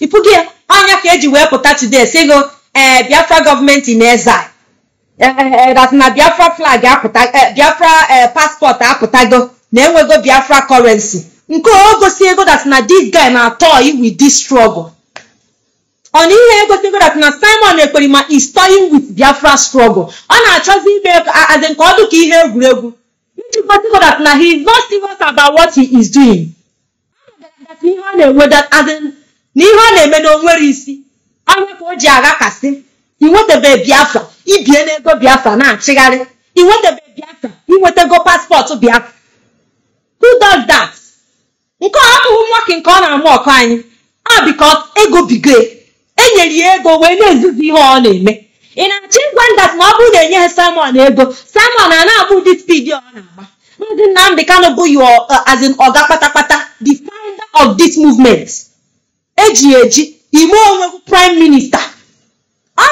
Ịpụghị anya ka eji wee pụta today sị go ee biafra gọọmenti in exile. That na biafra flag apụta biafra paspọtụ apụtago. Na enwego biafra currency. Nke o gosi ego that na this guy na toy with this struggle. Ọ na ihe egosi ego that na simon ekperima is toying with biafra struggle. Ọ na-achọzi ime as in ka ọ dị ka ihe egwuregwu. Iji gosi ego that na he is not serious about what he is doing. Ọ na ihe ọ na-eme na o nwere isi onye ka o ji aghakasị. Inwetebe biafra ibie n'ego biafra na-achịgharị. Inwetebe biafra inwetego paspọtụ biafra. Who does that? Nke ọ abụghị nwaki nke ọ na-amụ ọkụ anyị. Ọ bikos ego bigo enyere ya ego wee na-ezuzu ihe ọ na-eme. Ị na-achọ ịgwa ndat na ọ bụrụ na enye ha simon ego simon a na-abụ dị spidi ọ na-agba. Ndị Nnamdi Kanu bụ your as in ọga kpatakpata the founder of this movement. Eji eji ime onwe prime minister. Ọ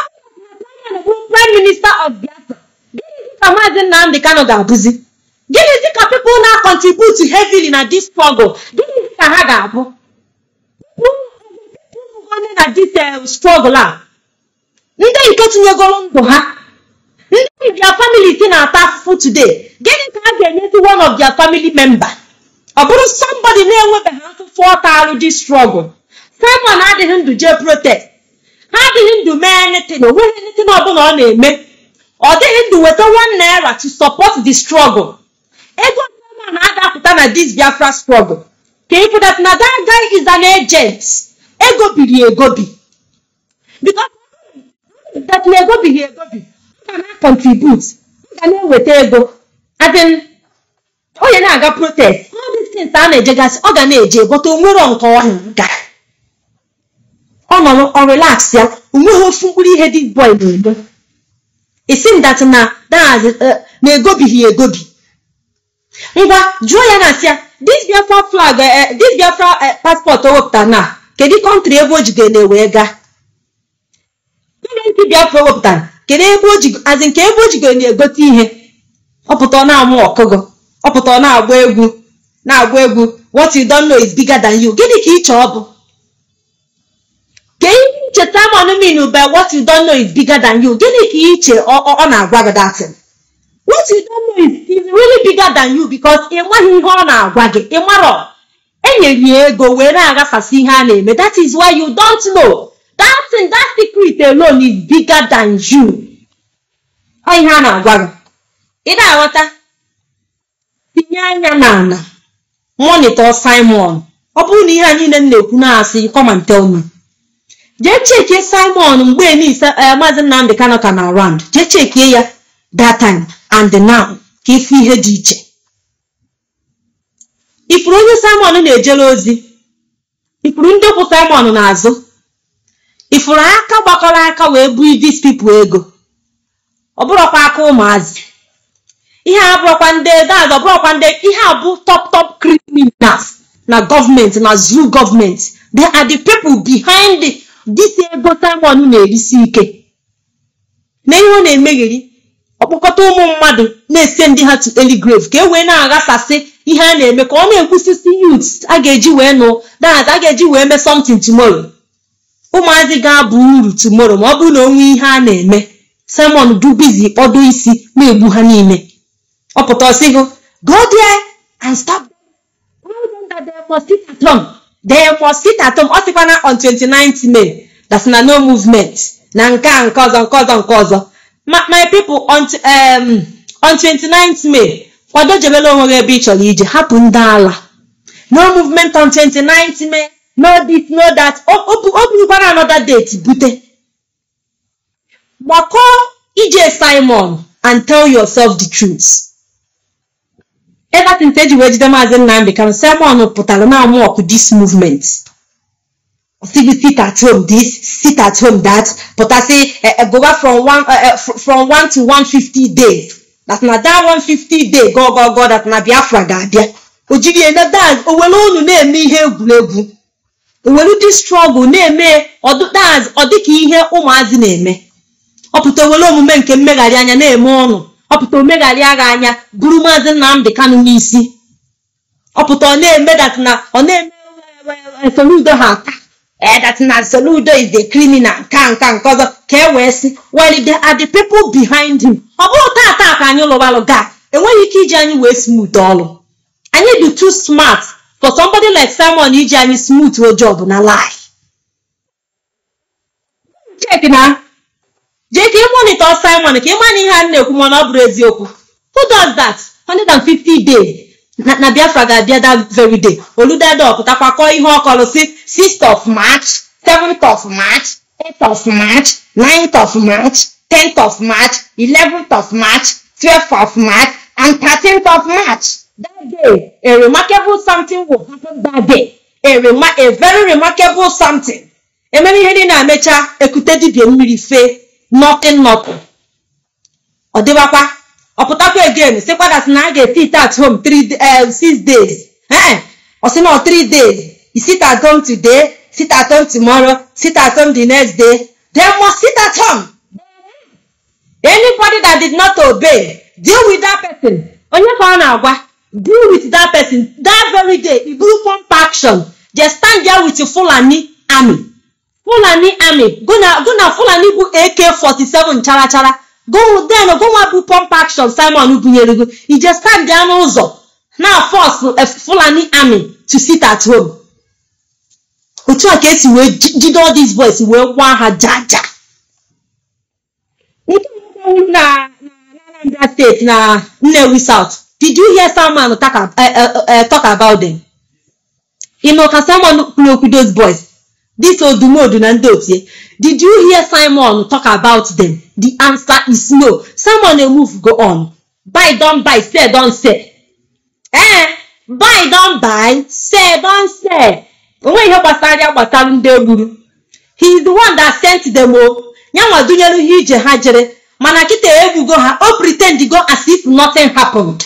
bụrụ na prime minister of Biafra gịnị ka maazị Nnamdi Kanu ga-abụzi? Gịnịzi ka people na-contribute heavily na this struggle? Gịnịzi ka ha ga-abụ? Onye na this struggle a? Ndị nke tinyegoro ndụ ha? Ndị their family si na-ata afụfụ today. Gịnị ka a ga-enyezi one of their family member? Ọ bụrụ somebody na-enwebeghị afụfụ ọ taalụ this struggle. Simon adịghị ndụ jee protest. Ha adịghị ndụ mee anything. Onweghị anything ọbụla ọ na-eme. Ọ dịghị ndụ weta one naira to support the struggle ego Simon na-adapụta na this Biafra struggle. Ka ịfụ that na that guy is an agent. Ego biri egobi. That na ego biri egobi ọ ga na-eweta ego. Onye na-aga protest. Things a na-ejegasị ọ ga na-eje bọta onwero nke ọhụrụ ga. Ọ nọ ọ relax ya. Onweghị ofu mkpụrụ ihe dị boy na-eme. Isi that na na-egobighị egobi. Ngwa jụọ ya na-asị ya this biafra flag this biafra passport o wepụtara na kedu kọntrị ebe o jigo na-ewe gaa? Gọọmenti biafra o wepụtara? Kedu ebe o jigo azị nke ebe o jigo na-egote ihe? Ọpụta na-amụ ọkụgọ ọpụta na-agba egwu na-agba egwu what you don't know is bigger than you. Gịnị ka iche ọ bụ? Ka ihe Simon mean by what you don't know is bigger than you. Gịnị ka iche ọ na-agwa gị datin what you don't know is, is really bigger than you because ị maghị ihe ọ na-agwa gị. Ị marọ enyere ya ego wee na-aghasasị ihe a na-eme. That is why you don't know. That thing that secret alone is bigger than you. Ọ ihe a na-agwa gị. Ị na-aghọta? Tinye anya n'ala. Monitor Simon. Ọ bụrụ na ihe a niile m na-ekwu na-asị come jee chekie Simon mgbe nise maazị Nnamdị Kano ka na around jee chekie ya that and now ka ifu ihe dị iche. Ifuru onye Simon na-ejere ozi? Ifuru ndị kwụ Simon n'azụ? Ifuru aka gbakọrọ aka wee buru these people ego? Ọ bụrụkwa aka ụmụazị. Ihe a bụrụkwa ndị dad ọ bụrụkwa ndị ihe a bụ top top criminals na gọọmenti na zoo gọọmenti they are the people behind ego Simon na-erisi ike. Na ihe ọ na-emegheri ọkpọkọta ụmụ mmadụ na-ese ndị ha to early grave ka e wee na-aghasasị ihe a na-eme ka ọ na-ekwusisi youth a ga-eji wee nụ dad a ga-eji wee mee something tomorrow. Ụmụazị ga-abụ uru tomorrow ma ọ bụrụ na onwe ihe a na-eme Simon du busy kpọdo isi na-egbu ha niile. Ọ pụta ọ sị that at home. Ọ sịkwana on 29th May that's na no movement. Na nke a nke ọzọ nke ọzọ nke ọzọ. My, people on, um, on 29th May kwado jebela onwe gị ebe ị chọrọ ije hapụ ndị ala. No movement on 29th May no this no that. O o bu- o burukwara another date bute. Gbakọọ ije Simon and tell yourself the truth. Ever since eji wee jide maazị Nnamdị Kanu Simon pụtara na-amụ ọkụ this movement Osighi sit at home this sit at home that pụtasị eh, eh, goba from one eh, eh, fr- from one to one fifty days that na that one fifty day go go go that na Biafra ga-abịa o jiri ene that o were unu na-eme ihe egwuregwu. O were dị struggle na-eme ọdụ that ọ dịka ihe ụmụazị na-eme. Ọ pụta were omume nke mmegharị anya na-eme ọnụ ọ pụta omegharị agha anya buru maazị Nnamdị Kanu n'isi. Ọ pụta ọ na-eme na ọ na-eme eh, Soludo ha eh, that na Soludo is a criminal. Nka nka nke ọzọ ka e wee sị well they are the people behind him ọ bụrụ taa taa ka anyị lụbalụ ga enweghị ike iji anyị wee smooth ọlụ. Anyị dị too smart for somebody like Simon iji anyị smooth o job na lie. Check na. Jee ka Simon ka ị ma ihe a na-ekwu mana ọ bụrụ eziokwu. Who does that? 150 days na, Biafra ga-abịa that very day. Pụtakwa kọọ ihe ọ si 6th of March 7th of March 8th of March 9th of March 10th of March 11th of March 12th of March and 13th of March. That day a remarkable something will happen that day. A, rema- a very remarkable something. Emere ihe dị na-emecha ekute dibịa mmiri fee nothing nothing. Ọ dịbakwa ọ pụtakwa again sịkwa that na a ga-esit at home three uh, six days. Eh ọ sị three days you sit at home today sit at home tomorrow sit at home the next day. They must sit at home anybody that did not obey deal with that person. Onye ka na-agwa deal with that person. That very day i buru pump action just stand there with your Fulani army. Fulani army. Go na go na Fulani bụ AK47 chara chara go then go nwa bụ pump action Simon bunyere go i just stand there n'ụzọ na force Fulani army to sit at home otu a ka esi wee ji- jide all these boys wee gwa ha jaja a na na Anambra steeti na Nnewi South did you hear Simon talk, eh, eh, eh, talk about them? Ị nọ ka Simon kwuru okwu those boys? This odumodu na ndị otie did you hear Simon talk about them? The answer is no. Simon move go on. Buy don buy sell don sell. Eh? Buy don buy sell don sell onwe ihe gbasara ya gbasara ndị egburu he is the one that sent them o ya nwa dunyere ihe ije ha jere mana kịta egbugo ha o pretend go as if nothing happened.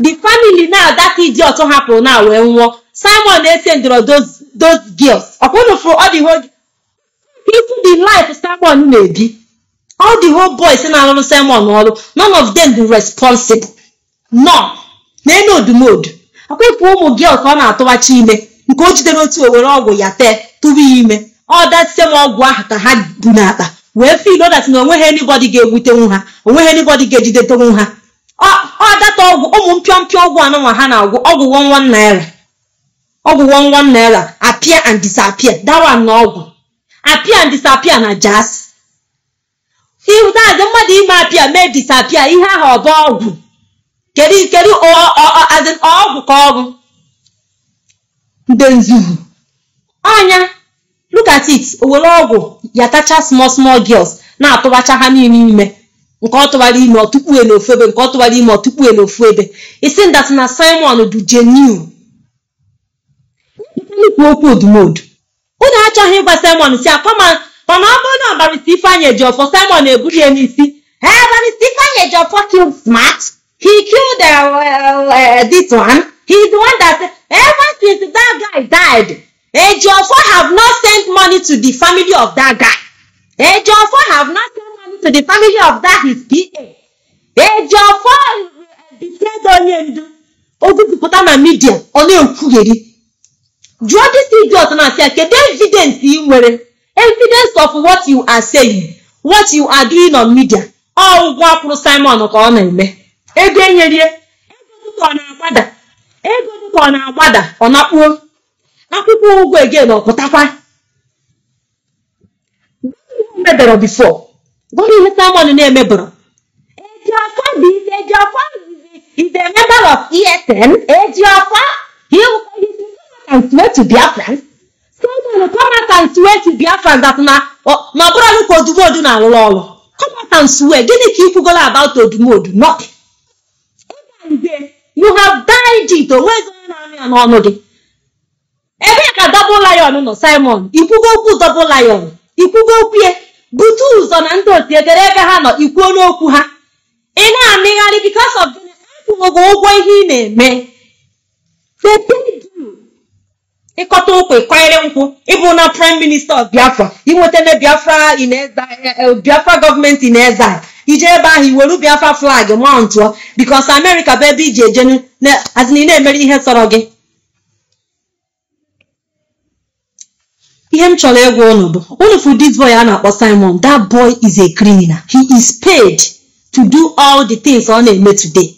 The family now that idiot hapụrụ na wee nwụọ. Simon esendịrọ those those girls. Ọkwụnụ for all the whole even the life simon na-ebi all the whole boys na-arụrụ simon ọrụ none of them be responsible. None. N'elu odumodu akwepụ ụmụ girls ọ na-atụwacha ime. Nke o jidere otu owere ọgwụ ya tee tụba ya ime. Ọ datie m ọgwụ ahụ ka ha bu n'akpa wee feel that na o nweghị anybody ga-egbutenwu ha o nweghị anybody ga-ejidetenwu ha. Ọ data ọgwụ ụmụ mpịọmpịọ ọgwụ anụnwa ha na-agwụ ọgwụ one one naira. Ọgwụ one one naira appear and that one na ọgwụ. Appear and disappear na jazz ịhụtazi mmadụ ime apịa mee disapịa ihe ahụ ọ bụ ọgwụ. Kedu kedu ọgwụ ka ọ bụ ndị nzuzu ọnya look at it. O were ọgwụ ya tacha small small girls na-atụbacha ha niile ime. Nke ọ ime ọ tupu ele ofu ebe nke ọ ime ọ tupu ele ofu ebe isi that na simon bụ genuine. Ikwu okwu odumodu unu achọghị ịgwa simon si akwa ma mana ọ bụrụ na ọbarịsta ifeanyị eji ọfọ simon eburu ya n'isi. Ee ọbarịsta ifeanyị eji ọfọ killed smart. He killed uh, uh, this one. He's the one that ever since that guy died Ejiofor have not sent money to the family of that guy. Ejiofor have not sent money to the family of that his PA Ejiofor betrayed onye ndu o gụpụta na midia ọ na-ekwugheri jụọ dis idiot na-asị ya kedu evidence ị nwere evidence of what you are saying what you are doing on media. Ọ ụgwọ akwụrụ simon ka ọ na-eme ego enyerie ego ọ na-agbada ego dịka ọ na-agbada ọ nakpuo akwụkwọ ụgwọ again ọ pụtakwa. Mebere before. Gụrụ ihe simon na-emebere. Ejiofor is a member of na ọ bụrụ ka odumodu na-arụrụ ọrụ. Come out gịnị ka ikwugolo about odumodu nothing. You have died it. Onwezi onye na-anụ ya n'ọnụ gị. Ebe ka double lion nọ simon? Ikwugo okwu double lion. Ikwugo okwu ya. Bute ụzọ na ndị otu ekere ebe ha nọ ikwuo n'okwu ha. Ị na-amịgharị because of gịnị? Ụgwọ ihe ị na-eme. Ịkọta ụkwụ ịkwanyere nkwụ ịbụ na prime minister of biafra inweta na biafra eh, biafra gọọmenti in exile. Ije ebe ahụ iwere biafra flag mountụọ because america bụ ebe iji ejenu azin ị na-emere ihe sọrọ gị. Ihe m chọrọ ịgwa unu bụ unu fụ this boy a na-akpọ simon that boy is a criminal. He is paid to do all the things ọ na-eme today.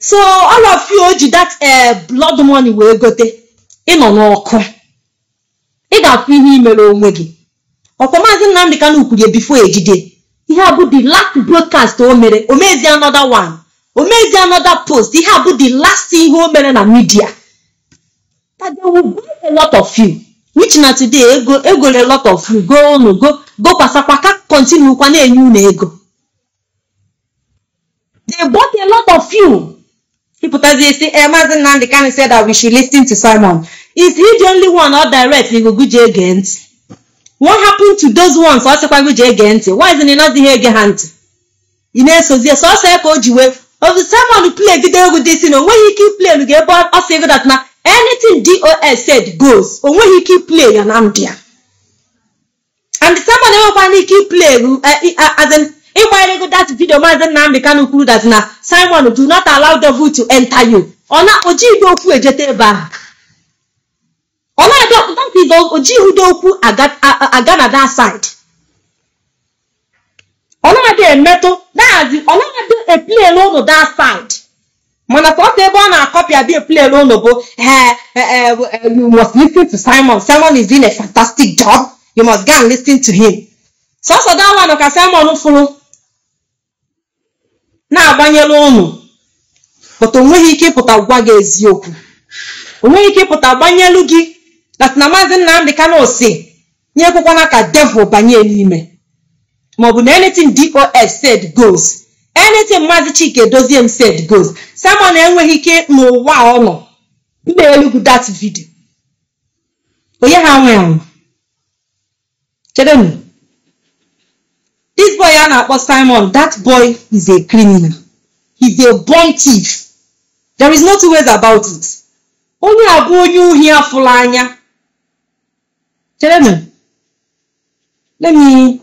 So all of you ji that eh, blood money wee gote ịnọ n'ọkụ. Ị ga-afụ ihe imere onwe gị. Ọkwa maazị nnamdị kanụ kwurie bifo ejide. Ihe a bụ the last broadcast o mere o mezi another one. O mezi another post. Ihe a bụ the last ihe o mere na media. That they will a lot of you. Which na today ego egoro a lot of you. Go unu go go kwasakwa ka continue kwa na-enye unu ego they bought a lot of you. Ịpụtazie si maazị nnamdị kanụ said that we should listen to simon. Is he the only one or direct igugu ji ege ntị what happened to those ones? Ọ sịkwa gị ji ege ntị? Why not ihe ege ha ntị? Ị na-esozie sọsọ ya ka o ji wee obi simon play gide egwu dị si na o nweghị ike play ga ebe ọ sị ego that na anything dos said goes o nweghị ike play ya na ndụ ya. And simon enwekwana ike play as in ịgbanyere ego that video maazị nnamdị kanụ kwuru that na simon do not allow devil to enter you. Ọ na oji okwu ejete ebe ahụ. That side. Ọ na-adị emetụ dazi ọ na-adị eplere ụnụ that side. Mana sọsọ ebe ọ na-akọpị abịa eplere ụnụ bụ you must listen to simon. Simon is doing a fantastic job. You must go and listen to him. Sọsọ one ka simon fụrụ na-agbanyere ụnụ but o nweghị ike ịpụta gwa gị eziokwu. O nweghị ike ịpụta gbanyelu gị. That na maazị nnamdị kanụ si nyekwekwana ka devil banye n'ime. Maọbụ na anything dos said goes. Anything maazị chike edozie m said goes. Simon enweghị ike n'ụwa ọ nọ. Mba elugu that onye ha nwe anwụ chedenu this boy a na-akpọ simon that boy is a criminal. He's a born thief. There is no two ways about it. Onye a bụ onye uhi afụla anya. Chedenu let me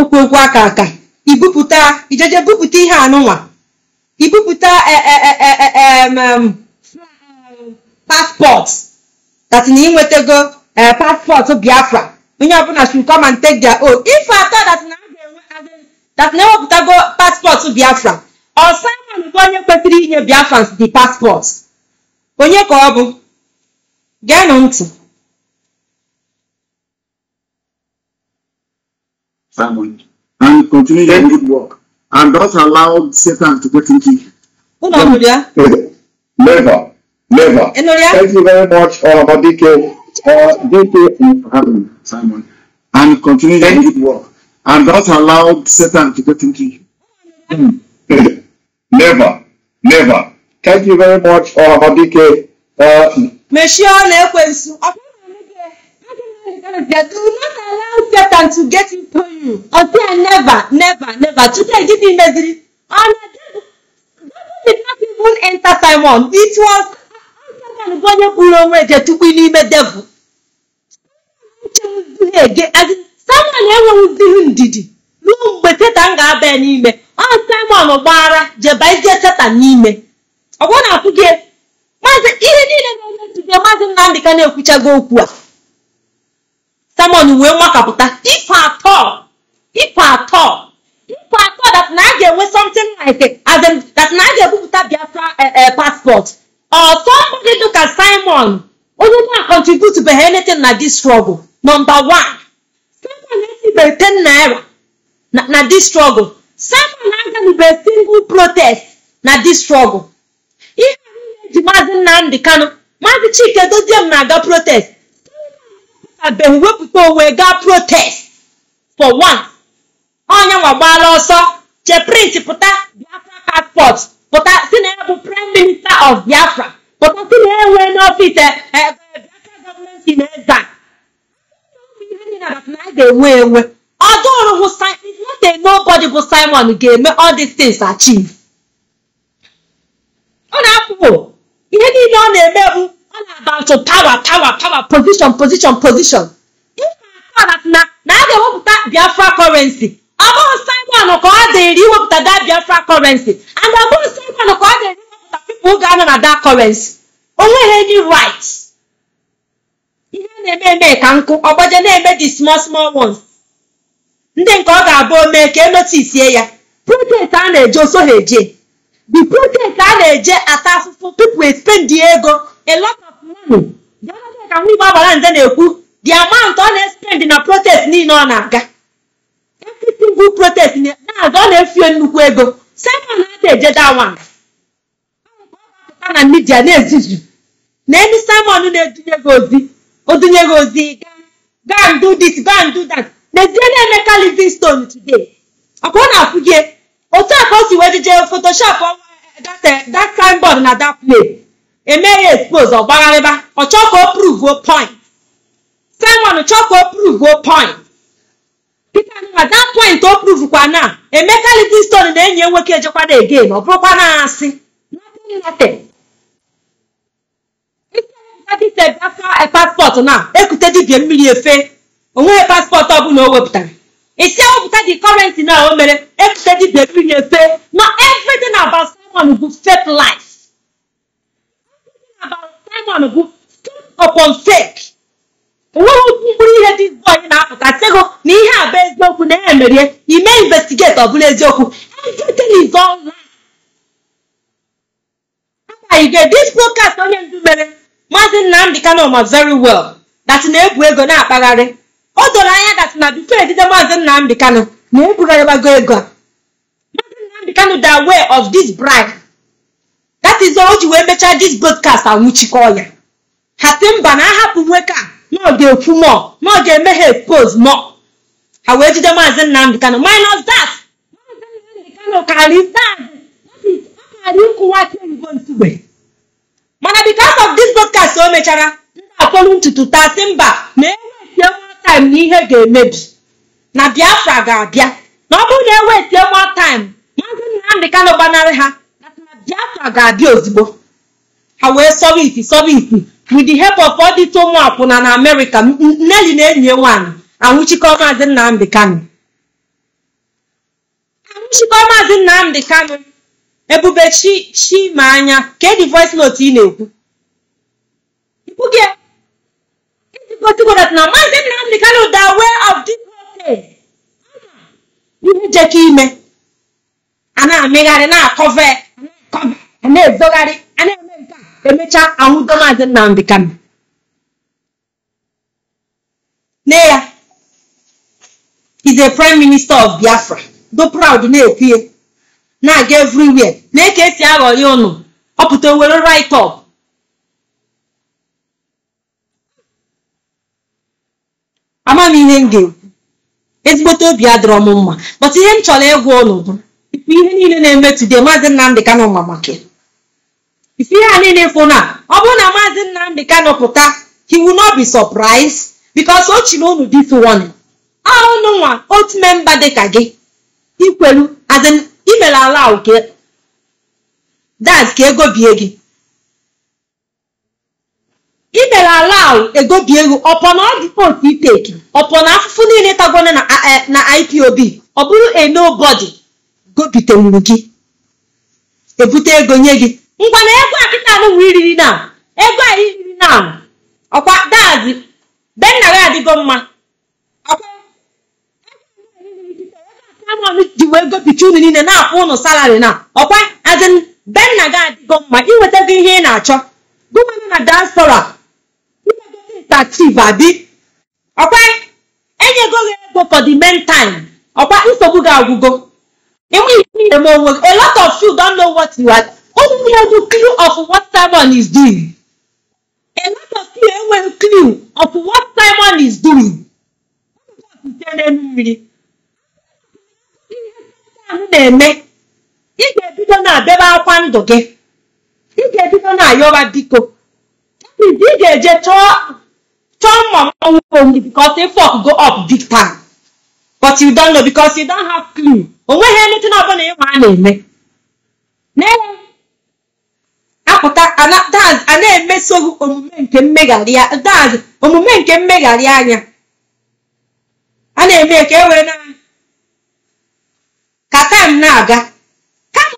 ekwu ekwu aka aka. Ibupụta ijeje bupụta ihe anụnwa. Ibupụta paspọt that na ịnwetago paspọt biafra. Onye ọbụla should come and take their ife atọ that na ewepụtago paspọt biafra. Ọ simon bụ onye kwesịrị inye biafrans the paspọt onye ka ọ bụ geenụ ntị Simon. And continue your good work. And don't allow Satan to get into you. ụlọ obodo Never. Never. ị nụrụ ya Thank you very much, uh, DK. Uh, DK for having me, Simon. And continue your good work. And don't allow Satan to get into you. Never. Never. Thank you very much, uh, DK. Uh, mechie ọnụ ekwensu Ọ bụrụ na ị ga- do not allow Satan to get into you. Ọ sị ya never, never, never. Today gịnị meziri? Ọ na devil did not even enter Simon. It was Satan bụ onye kpụrụ onwe je tukwu n'ime devil. Simon enweghịzighị ndidi ruo mgbe Satan ga-aba n'ime. Ọ Simon gbara jebaizie Satan n'ime. Ọ bụrụ na maazị ihe niile na-eme today maazị Nnamdị ka na-ekwuchago okwu a. Simon wee nwakapụta. Ife atọ. Ife atọ. Ife atọ that na a ga-enwe something like that na a ga-ebupụta Biafra eh, eh, passport. Or somebody dị ka Simon onye na contribute beghị anything na this struggle. Number one. Simon esibeghị 10 naira. Na, na this struggle. Simon agaghịbe single protest na this struggle. Ihe niile ji maazị Nnamdị Kanụ maazị Chike Doziem na-aga protest. Abeghị wepụta onwe gaa protest for once onye nwa gbala ọsọ che print pụta biafra passport. Pụta si na ya bụ prime minister of biafra. Pụta si na enwe n'ọfịs biafra gọọmenti na eza ihe niile na na a ga-enwe enwe ọdụrụ bụ not a nobody bụ simon ga-eme all these things achieve. Ọ na-apụ ihe niile ọ na-eme bụ ọ na-about power power power position position position. Na a ga-ewepụta biafra currency ọ bụghị simon ka ọ dịrị iwepụta that biafra currency and ọ bụghị simon ka ọ dịrị iwepụta people ga-anọ na that currency. O nweghị any right ihe na-eme eme ka nkụ ọgbaje na-eme the small small ones. Ndị nke ọ ga-abụ ome ka enotisie ya. Protest a na-eje oso ha eje. The protest a na-eje ata afụfụ people spend ego. A lot of ka nwa igbo agbara nze na-ekwu the amount ọ na-espend na protest niile ọ na-aga. Every single protest na-aga. Ọ na-efie nnukwu ego. Simon na-ada eje pụta na midia na-ezuzu na emi simon na-edunye gị ozi. Odunye gị ozi and do this and do that. N'ezie na-emeka livingstone today. Ọkwa ọ na-afụ gị otu a ka o si wee jije photoshop that signboard na that place. Eme ya expose ọ gbagharịba. Ọ ka o prove point. Simon chọọ ka o prove point. Peter nwa that point o prove kwa na emeka livingstone na enyi nwoke ejekwana again. Ọ bụrụkwa na asị na ekute dibia mmiri efe. O nweghị paspọtụ ọbụla o wepụtara. Isi ewepụta the currency na o mere dibia mmiri efe na everything about simon bụ fake life. About simon bụ upon fake. Onweghị mkpụrụ ihe dị boy na-apụta sịgo na ihe a bụ eziokwu na ya emerie ime investigate ọ bụla eziokwu. Everything is all onye ndu mere? Maazị nnamdị kano ma very well. That na-ebu ego na-akpagharị. O doro anya that na before ejide maazị nnamdị kano na-ebugharịbago ego a. Maazị nnamdị kano the way of this bribe that is o ji wee mechaa this broadcast anwụchikọ ya ha sị mba na ahapụ nwoke a na ọ ga-ekwu mọ na ọ ga-eme ha mọ. Ha wee jide maazị nnamdị kano minus that mana because of this broadcast o mechara ndị akpọrọ ntutu taa mba na time na ihe ga-emebi. Na biafra ga-abịa. Na ọ bụrụ na ewetie more time maazị nnamdị kano gbanarị ha na biafra ga-abịa ozugbo ha wee sọrọ isi sọrọ isi. With the help of all these ụmụ akwụna na amerịka nneli na enyi nwaanyị anwụchikọ maazị nnamdị kano nchịkọ maazị nnamdị kanụ ebube chi chi ma anya ka edi voice note ị na-ekwu. Ikwu gị ezigbotigodat na maazị nnamdị kanụ the way of this thing ihe jekọ ime a na-amịgharị na-akọve a na-ezogharị a na-eme nke a emechaa anwụdo maazị nnamdị kanụ nne ya is a prime minister of biafra. Do proud na-ekwu na-aga everywhere. Na-eke esi aghọrị ụnụ ọpụta were right up. Ama m ihe m. Ga-ekwu ezigbote obi adịrọ m mma. But ihe m chọrọ ịgwa ụnụ bụ ife ihe niile na-eme today maazị nnamdị kanụ ma maka ife ihe a niile fụ na ọ bụrụ na maazị nnamdị kanụ pụta he will not be surprised because o chiri unu this warning. Ọnụ nwa otu memba dịka gị ikwelu azin imere ala uke das ka ego bie gị. Imere ala ahụ ego bie gị ọpọna ọ dị iteki ọpọna afụfụ niile tagwana na na ipob ọ bụrụ a nobody gobitenwuru gị. Ebute ego nye gị. Ngwa na ego akịta anụnwa iriri na ego a iriri na. Ọkwa dazi benna gị adịgo mma. Ji wee gopicha unu niile na-akwụ ụnụ salari na. Ọkwa azin benna gị adịgo mma inwetago ihe ị na-achọ. Gụmanụ na diaspora tativ abi ọkwa enyego gị ego for the meantime ọkwa nsogbu gị agwụgo enweghị ihe eme onwe a lot of you don't know what you are. Only have clue of what Simon is doing. A lot of you enweghị clue of what Simon is doing. Mmiri ahụ na-eme ị ga-ebido na-abịaba akwa ndụ gị ị ga-ebido na-ayọba biko ị ga-eje chọọ chọọ mma onwe because effort go up big time. But you don't know because you don't have clue. O nweghị anything ọbụla ịma a na-eme apụta a na-emeso omume nke mmegharị omume nke mmegharị anya a na-eme ka e wee na ka time na-aga kama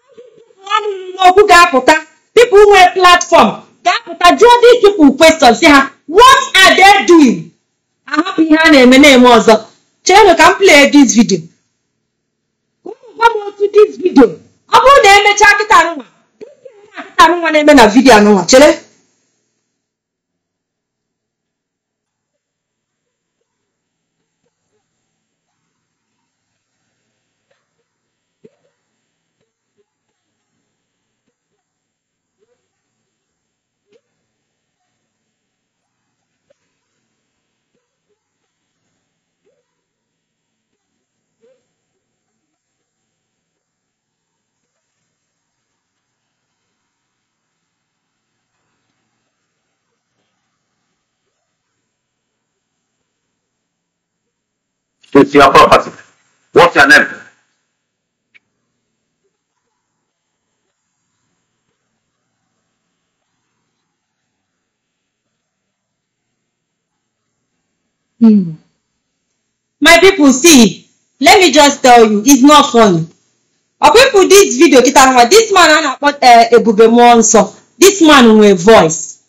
ọnụ n'okwu ga-apụta people nwee platform. Ga-apụta jụọ these people questions si ha what are they doing? Ahapụ ihe a na-eme na-eme ọzọ. Cherenụ ka m play this video. Gwa m otu this video. Ọ bụrụ na emechaa kịta anụnwa kịta anụnwa na-eme na vidio anụnwa chere. It's your property. What's your name? Hmm. My people, see, let me just tell you, it's not funny. Or people, this video, this man and about uh, Ebube Monso, this man with voice.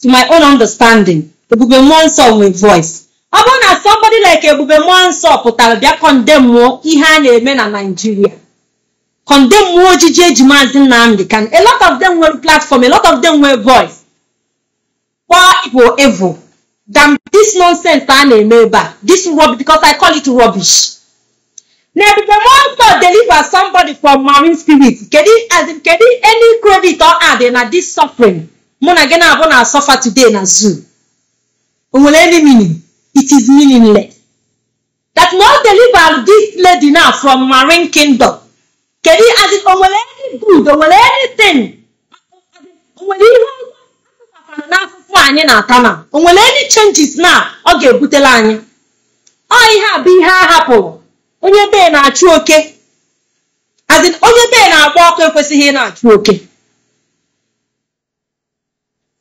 To my own understanding, Ebube Monso with voice. Ọ bụrụ na somebody like Ebube Monso pụtara bịa kọndemụọ ihe a na-eme na Naịjirịa kọndemụọ ojiji eji maazị Nnamdị Kanu. A lot of them nwere platform a lot of them nwere voice. Kpọọ Igbo evil. Than this nonsense a na-eme ebe a. This rubbish because I call it rubbish. Na Ebube Monso deliver somebody from marine spirit. Kedu as in kedu any credit ọ add na this suffering? Mụ na gị na-abụ na suffer today na zoo. O any meaning? It is meaningless. That not deliver this lady now from Marine Kingdom. Kedu as in o nwere any good, o nwere anything. Onwere anyị na-ata na o nwere any changes na ọ ga-ebutela anyị. Ọ ihe a bụ ihe a hapụrụ. Onye bee na-achụ oke. As onye bee na-agba ọkụ ekwesịghị na-achụ oke.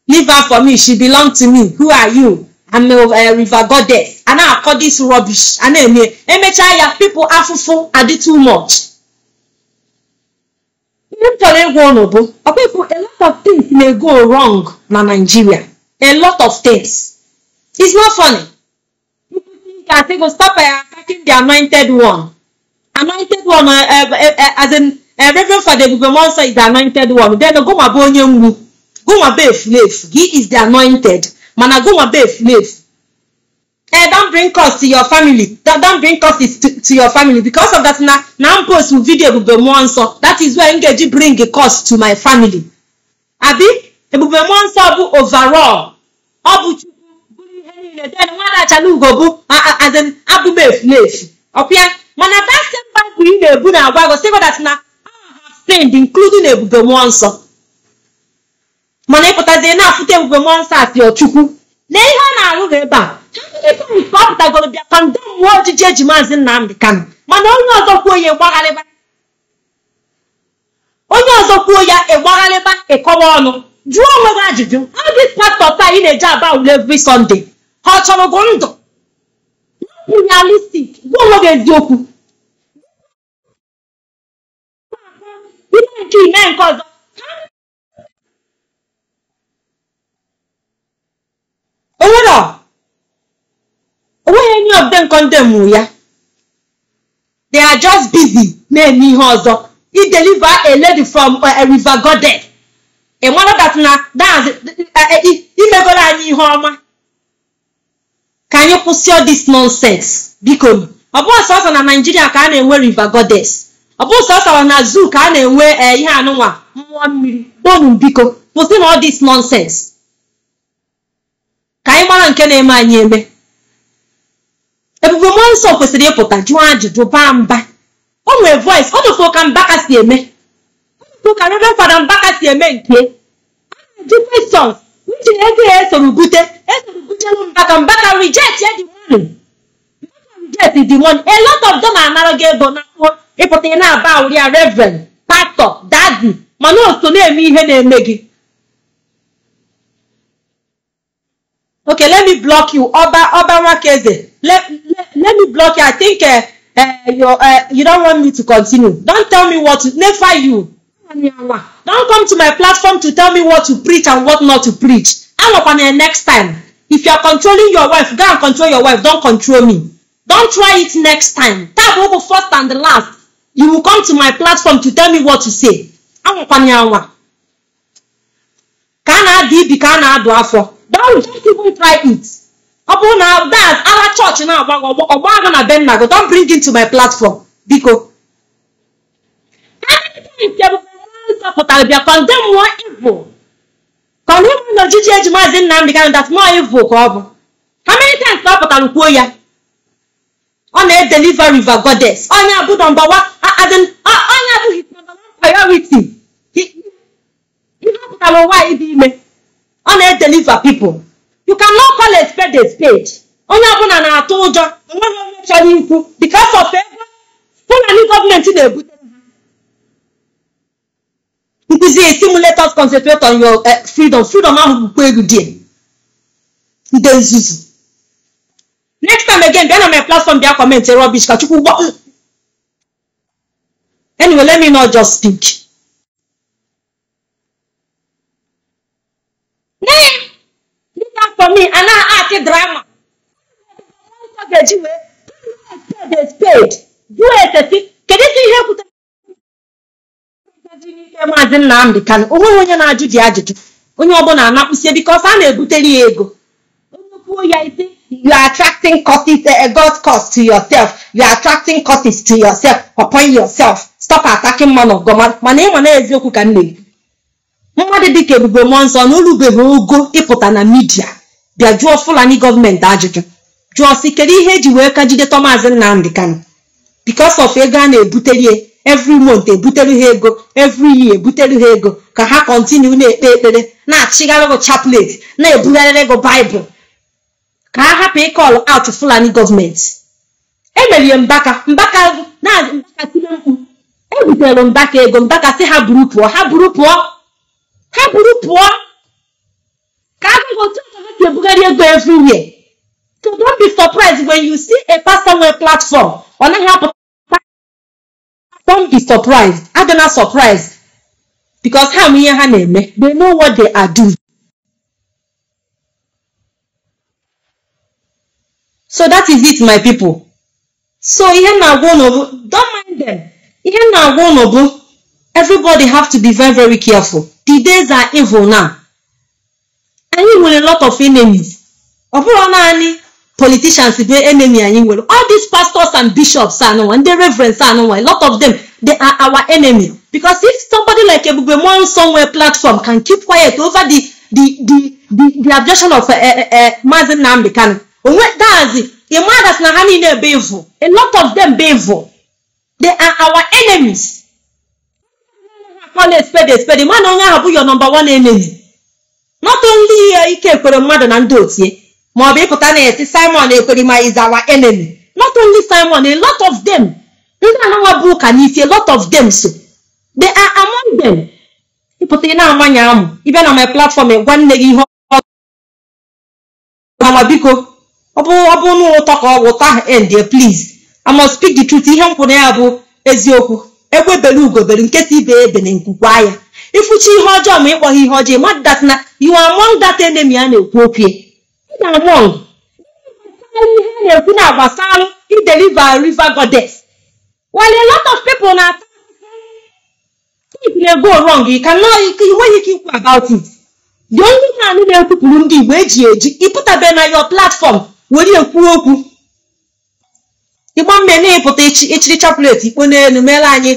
Leave her for me, she belong to me. Who are you? I'm a uh, river goddess. A na-akọ this rubbish. A na-eme emechaa ya people afụfụ adị too much. ihe m chọrọ ịgwa ụnụ bụ ọkpụkpụ a lot of things may go wrong na Nigeria. A lot of things. It's not funny. People think I say go stop uh, attacking the anointed one. Anointed one uh, uh, uh, as in uh, Reverend Father Ebube Monso is the anointed one. Then gụnwa bụ onye mgbu gụnwa bụ efulefu he is the anointed mana gụnwa bụ efulefu eh don't bring cost to your family. Don't bring cost to, to your family. Because of that na na m post video ebube mmụọ nsọ that is where m ga-eji bring a cost to my family. Abi ebube mmụọ nsọ overall. Ọ chukwu bụrụ ihe niile then nwada achala ugo bụ as in abụ m efulefu ọkwa mana that same bible ị na-ebu na agwa go say that na I have sinned including ebube mmụọ nsọ mana ịpụtazie na-afụta ebube mmụọ nsọ asị ọchukwu na ihe ọ na-arụ ha ebe a. Ọ pụtagoro bịa kọndem nwa ojiji eji maazị Nnamdị Kanụ mana onye ọzọ kwuo ya ịgbagharịba onye ọzọ kwuo ya ịgbagharịba ịkọwa ọnụ. Jụọ onwe gị ajụjụ. How this pastor taa ị na-eji aba ule every Sunday? Ha ọ chọrọ gị ndụ? Realistic gwa onwe gị eziokwu. Ime nke ọzọ o nwere o nweghị any of them condemn ya. They are just busy na-eme ihe ọzọ. I deliver a lady from a river goddess ị mara that na imegoro anyị ihe ọma. Ka anyị kwụsị this nonsense. Biko ọ bụghị sọsọ na naijiria ka a na-enwe river goddess ọ bụghị sọsọ na zoo ka a na-enwe ihe anụnwa mmụọ mmiri. Onu biko kwụsị na all this nonsense. Ka anyị mara nke na-eme anyị eme. Ebube mmụọ nsọ kwesịrị ịpụta jụọ ajụjụ baa mba. O nwere voice ọ dụfụ ka mbaka si eme. Ọ dụfụ ka fada mbaka si eme nke. A na-ajụ questions uche ego ya esoro bute esoro butelu mbaka mbaka reject ya money mbaka reject the money a lot of them anara gị ego na ịpụta ị na-aba uri ya reverend pastor daddy mana o so na-eme ihe na-eme gị. Okay let me block you. Nwakeze let, let, let me block you. I think uh, uh, you, uh, you don't want me to continue. Don't tell me what to never you. Don't come to my platform to tell me what to preach and what not to preach. Anwakwana next time. If you are controlling your wife go and control your wife. Don't control me. Don't try it next time. Tab bụ first and the last. You will come to my platform to tell me what to say. Anwakwana anwa ka a na-adụ ibi ka don't even try it ọ bụrụ na that ara chọọchị na-agba ọgba agụ na be nna gị don't bring it to my platform biko pụtara bịa evil condemn na ojiji eji maazị Nnamdị Kanụ that more evil ka ọ bụ times ka ọ pụtara kwuo ya ọ na-edeliver river goddess onye abụ nọmba onye abụghị priority ihe ọ pụtara ụwa anyị dị ime ọ na-edeliver people call a spade a spade. Onye ọbụla na-atụ ụjọ. Onweghị onye chọrọ ikwu. Because of ego fulani gọọmenti na-ebute let us concentrate on your uh, freedom. Freedom ahụ bụkwa ego dị ndị nzuzu. Next time again bịa na my platform bịa comment rubbish ka chukwu gbọ anyway let me not just speak. For me. And art drama. Ga-eji wee spade jụọ esesi kedu n'ike maazị Nnamdị Kanụ o nweghị onye na-ajụ dị ajụjụ onye ọbụla anakpụsie bikos a na-ebutere ya ego onye kwuo ya isi you are attracting costs a god cost to yourself. You are attracting costs to yourself upon yourself. Stop attacking man of God. Mana ịma na eziokwu ka m na-ekwu? Mmadụ dịka ebube mmụọ nsọ na olubeghị ogo ịpụta na midia bịa jụọ fulani gọọmenti ajụjụ. Jụọ si kedu ihe eji wee ka jide maazị Nnamdị Kanụ because of ego a na-ebutere every month ebutere ha ego every year ebutere ha ego ka ha kọntinu na-ekpe ekpere na-achịgharị gị chaplet na-ebugharịrị gị baịbụl ka ha hapụ ịkọl out fulani gọọmenti. Emerie mbaka. Mbaka mbaka ebutere mbaka ego. Mbaka si ha buru pụọ. Ha buru pụọ. Ha buru pụọ. Ka agaghị otu ọzọ ha si ebugharị ego everywhere. So don't be surprised when you see a pastor nwee platform. Ọ naghị apụta don't be surprised. Adịna surprised? Because ha ma ihe ha na-eme? They know what they are doing. So that is it my people. So ihe m na-agwa unu bụ don't mind them. Ihe m na-agwa unu bụ everybody have to be very very careful. The days are evil now. Anyị nwere lot of enemies. Ọ bụrụ naanị politicians bụ enemy anyị nwere all these pastors and bishops anụnwa ndị reverends anụnwa a lot of them they are our enemy. Because if somebody like ebube mmụọ nsọ nwere platform can keep quiet over the the the the, the objection of uh, uh, uh, Mazi Nnamdi Kanu onwe dazi imadas na ha niile be evil a lot of them be evil they are our enemies. Call a spade a spade mana onye ahụ bụ your number one enemy not only ihe ike ekwere mmadụ na ndị otie ma ọ bụ ịpụta na-esi simon ekwerima is our enemy. Not only simon a lot of them ndị anụnwa bụ ụka n'isi a lot of them so. They among them. Ịpụta ị na-amanye amụ ịbịa na my platform ịgwa nne gị ihe ọma biko ọ bụ n'ụtọ ka ọ bụ ụtọ ahụ end please. I the truth. Ihe m kwuru ya bụ eziokwu. Egbe bere ugobere nke si ibe ebene nkwukwa ya. Ịfụchi ihe ọjọọ ma ịkpọghị ihe ọjọọ. Mmadụ that na you are among that enemy a na-ekwu okwu na among ihe a na-ekwu na gbasalụ ideliver river goddess. While a lot of people na if na go wrong you nweghị ike ikwu about it. The only man na-ekwupụrụ ndị igbo eji eji ịpụtabe na your platform were ekwu okwu. Ịgba mme na ịpụta ichiri chaplet ikpo n'elu mere anyị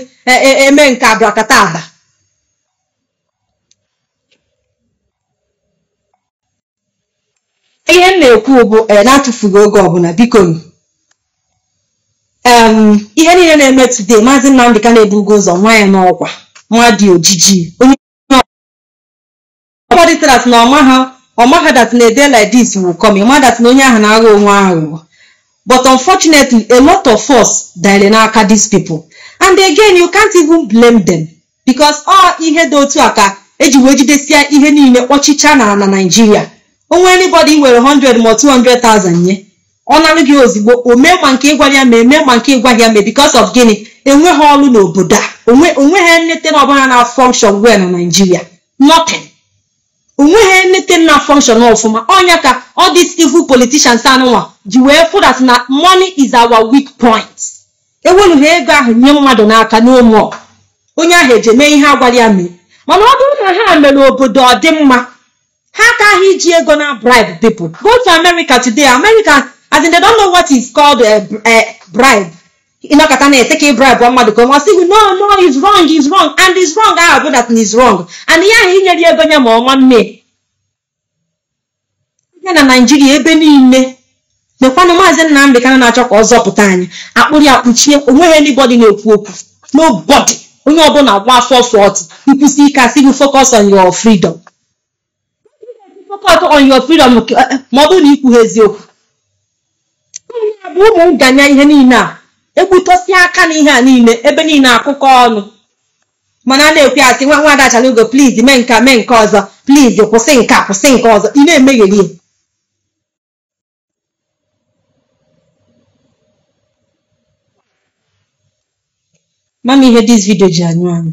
eme nke abrakata aba ihe m na-ekwu bụ na-atụfughị oge ọbụla biko. Ihe niile na-eme today maazị Nnamdi Kanu ebugo ụzọ nwa ya n'ọkwa nwa dị ojiji onye ọbọdị trat na ọmaha na ede like this will come ịma dat na onye ahụ na-aghọ onwe aghụghọ but unfortunately a lot of us dịrị n'aka these people. And again you can't even blame them because ọ ihe dị otu a ka eji wee jidesia ihe niile kpọchicha na na Nigeria. Onwe anybody were 100 ma 200,000 nye? Ọ narụ gị ozigbo o mee ma nke ịgwa ya ma eme ma nke ịgwa ya mee because of gịnị? Enweghị ọrụ n'obodo a. Onweghị nnete na ọbụla na function well na Nigeria. Nothing. Onweghị nnete na function ọfụma. Ọnya ka all these evil politicians anụnwa ji wee fụ that na money is our weak point. Ewerughị ego ahụ nye mmadụ n'aka n'ụmụ onye ahụ eji mee ihe agwara ya mee. Mana ọ bụrụ na ha mere obodo ọ dị mma ha akaghị iji ego na bribe people go to America today. America as in they don't know what is called a, a bribe. Ịnọkọta na-ete ka bribe mmadụ ka ọ sị gị no no is wrong is wrong and is wrong. Ahụ bụ that is wrong. And ihe ahụ inyere ego nye ma ọnwa mme ya na Naijiria ebe niile. Mekwanụ maazị Nnamdi Kanu na-achọ ka ọ zọpụta anyị. Akpụrụ akpụchie o nweghị anybody na-ekwu okwu. Nobody. Onye ọbụla gba afọ fọtụ ikwụsị ike asị focus on your freedom. Focus on your freedom ma ọ bụrụ na ikwughe eziokwu bụ ụmụ nganya ihe niile a egbutọsi aka na ihe a niile ebe niile akụkọ ọnụ. Mana a na-ekwe asị nwa nwa adachala ogo please mee nke mee nke ọzọ. Please kwụsị nke a kwụsị nke ọzọ. Ị na-emegheri. Mama ihe dis video ji anyụ anyụ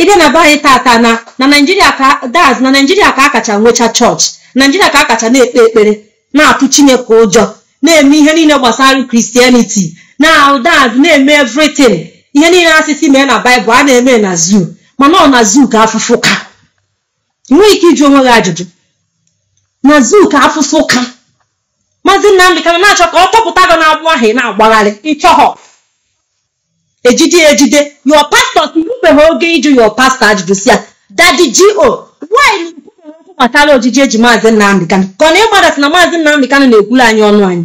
ịbịa na be anyị tata na na naijiria ka daz na naijiria ka a kacha nwecha chọọchị naijiria ka a kacha na-ekpe ekpere na-atụ chineke ụjọ na-eme ihe niile gbasara kristianity na daz na-eme everything ihe niile asịsị mee na baịbụl a na-eme na zoo mana ọ na zoo ka afụfụ ka. Enweghị ike ịjụ onwe gị ajụjụ na zoo ka afụfụ ka. Maazị Nnamdi Kanu na-achọ ka ọ kpọpụta gị na-agbụ ahụ na-agbagharị ịchọghọ ejide ejide your pastor irubeghị oge ịjụ your pastor ajụjụ si ya dadi go gbasara ojiji eji maazị Nnamdi Kanu? Ka ọ na ịgbadat na maazị Nnamdi Kanu na-ekwulu anyị ọnụ anyị.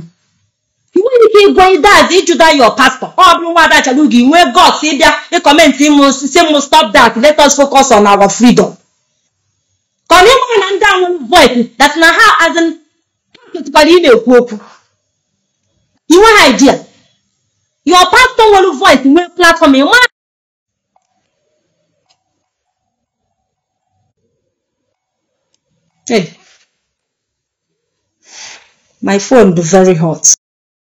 Ị nweghị ike ịgwa ịdaz ịjụda your pastor? Ọ bụrụ nwa adachala gị nwee guts ịbịa ịkọmentị si m stop that. Let us focus on our freedom. Ka ọ na ịgwa na ndị a nwere voice that na ha azin ketụkwara ị na-ekwu okwu. Ị nweghị idea? Your pastor nwere voice nwee platform ma Hey, my phone dị very hot.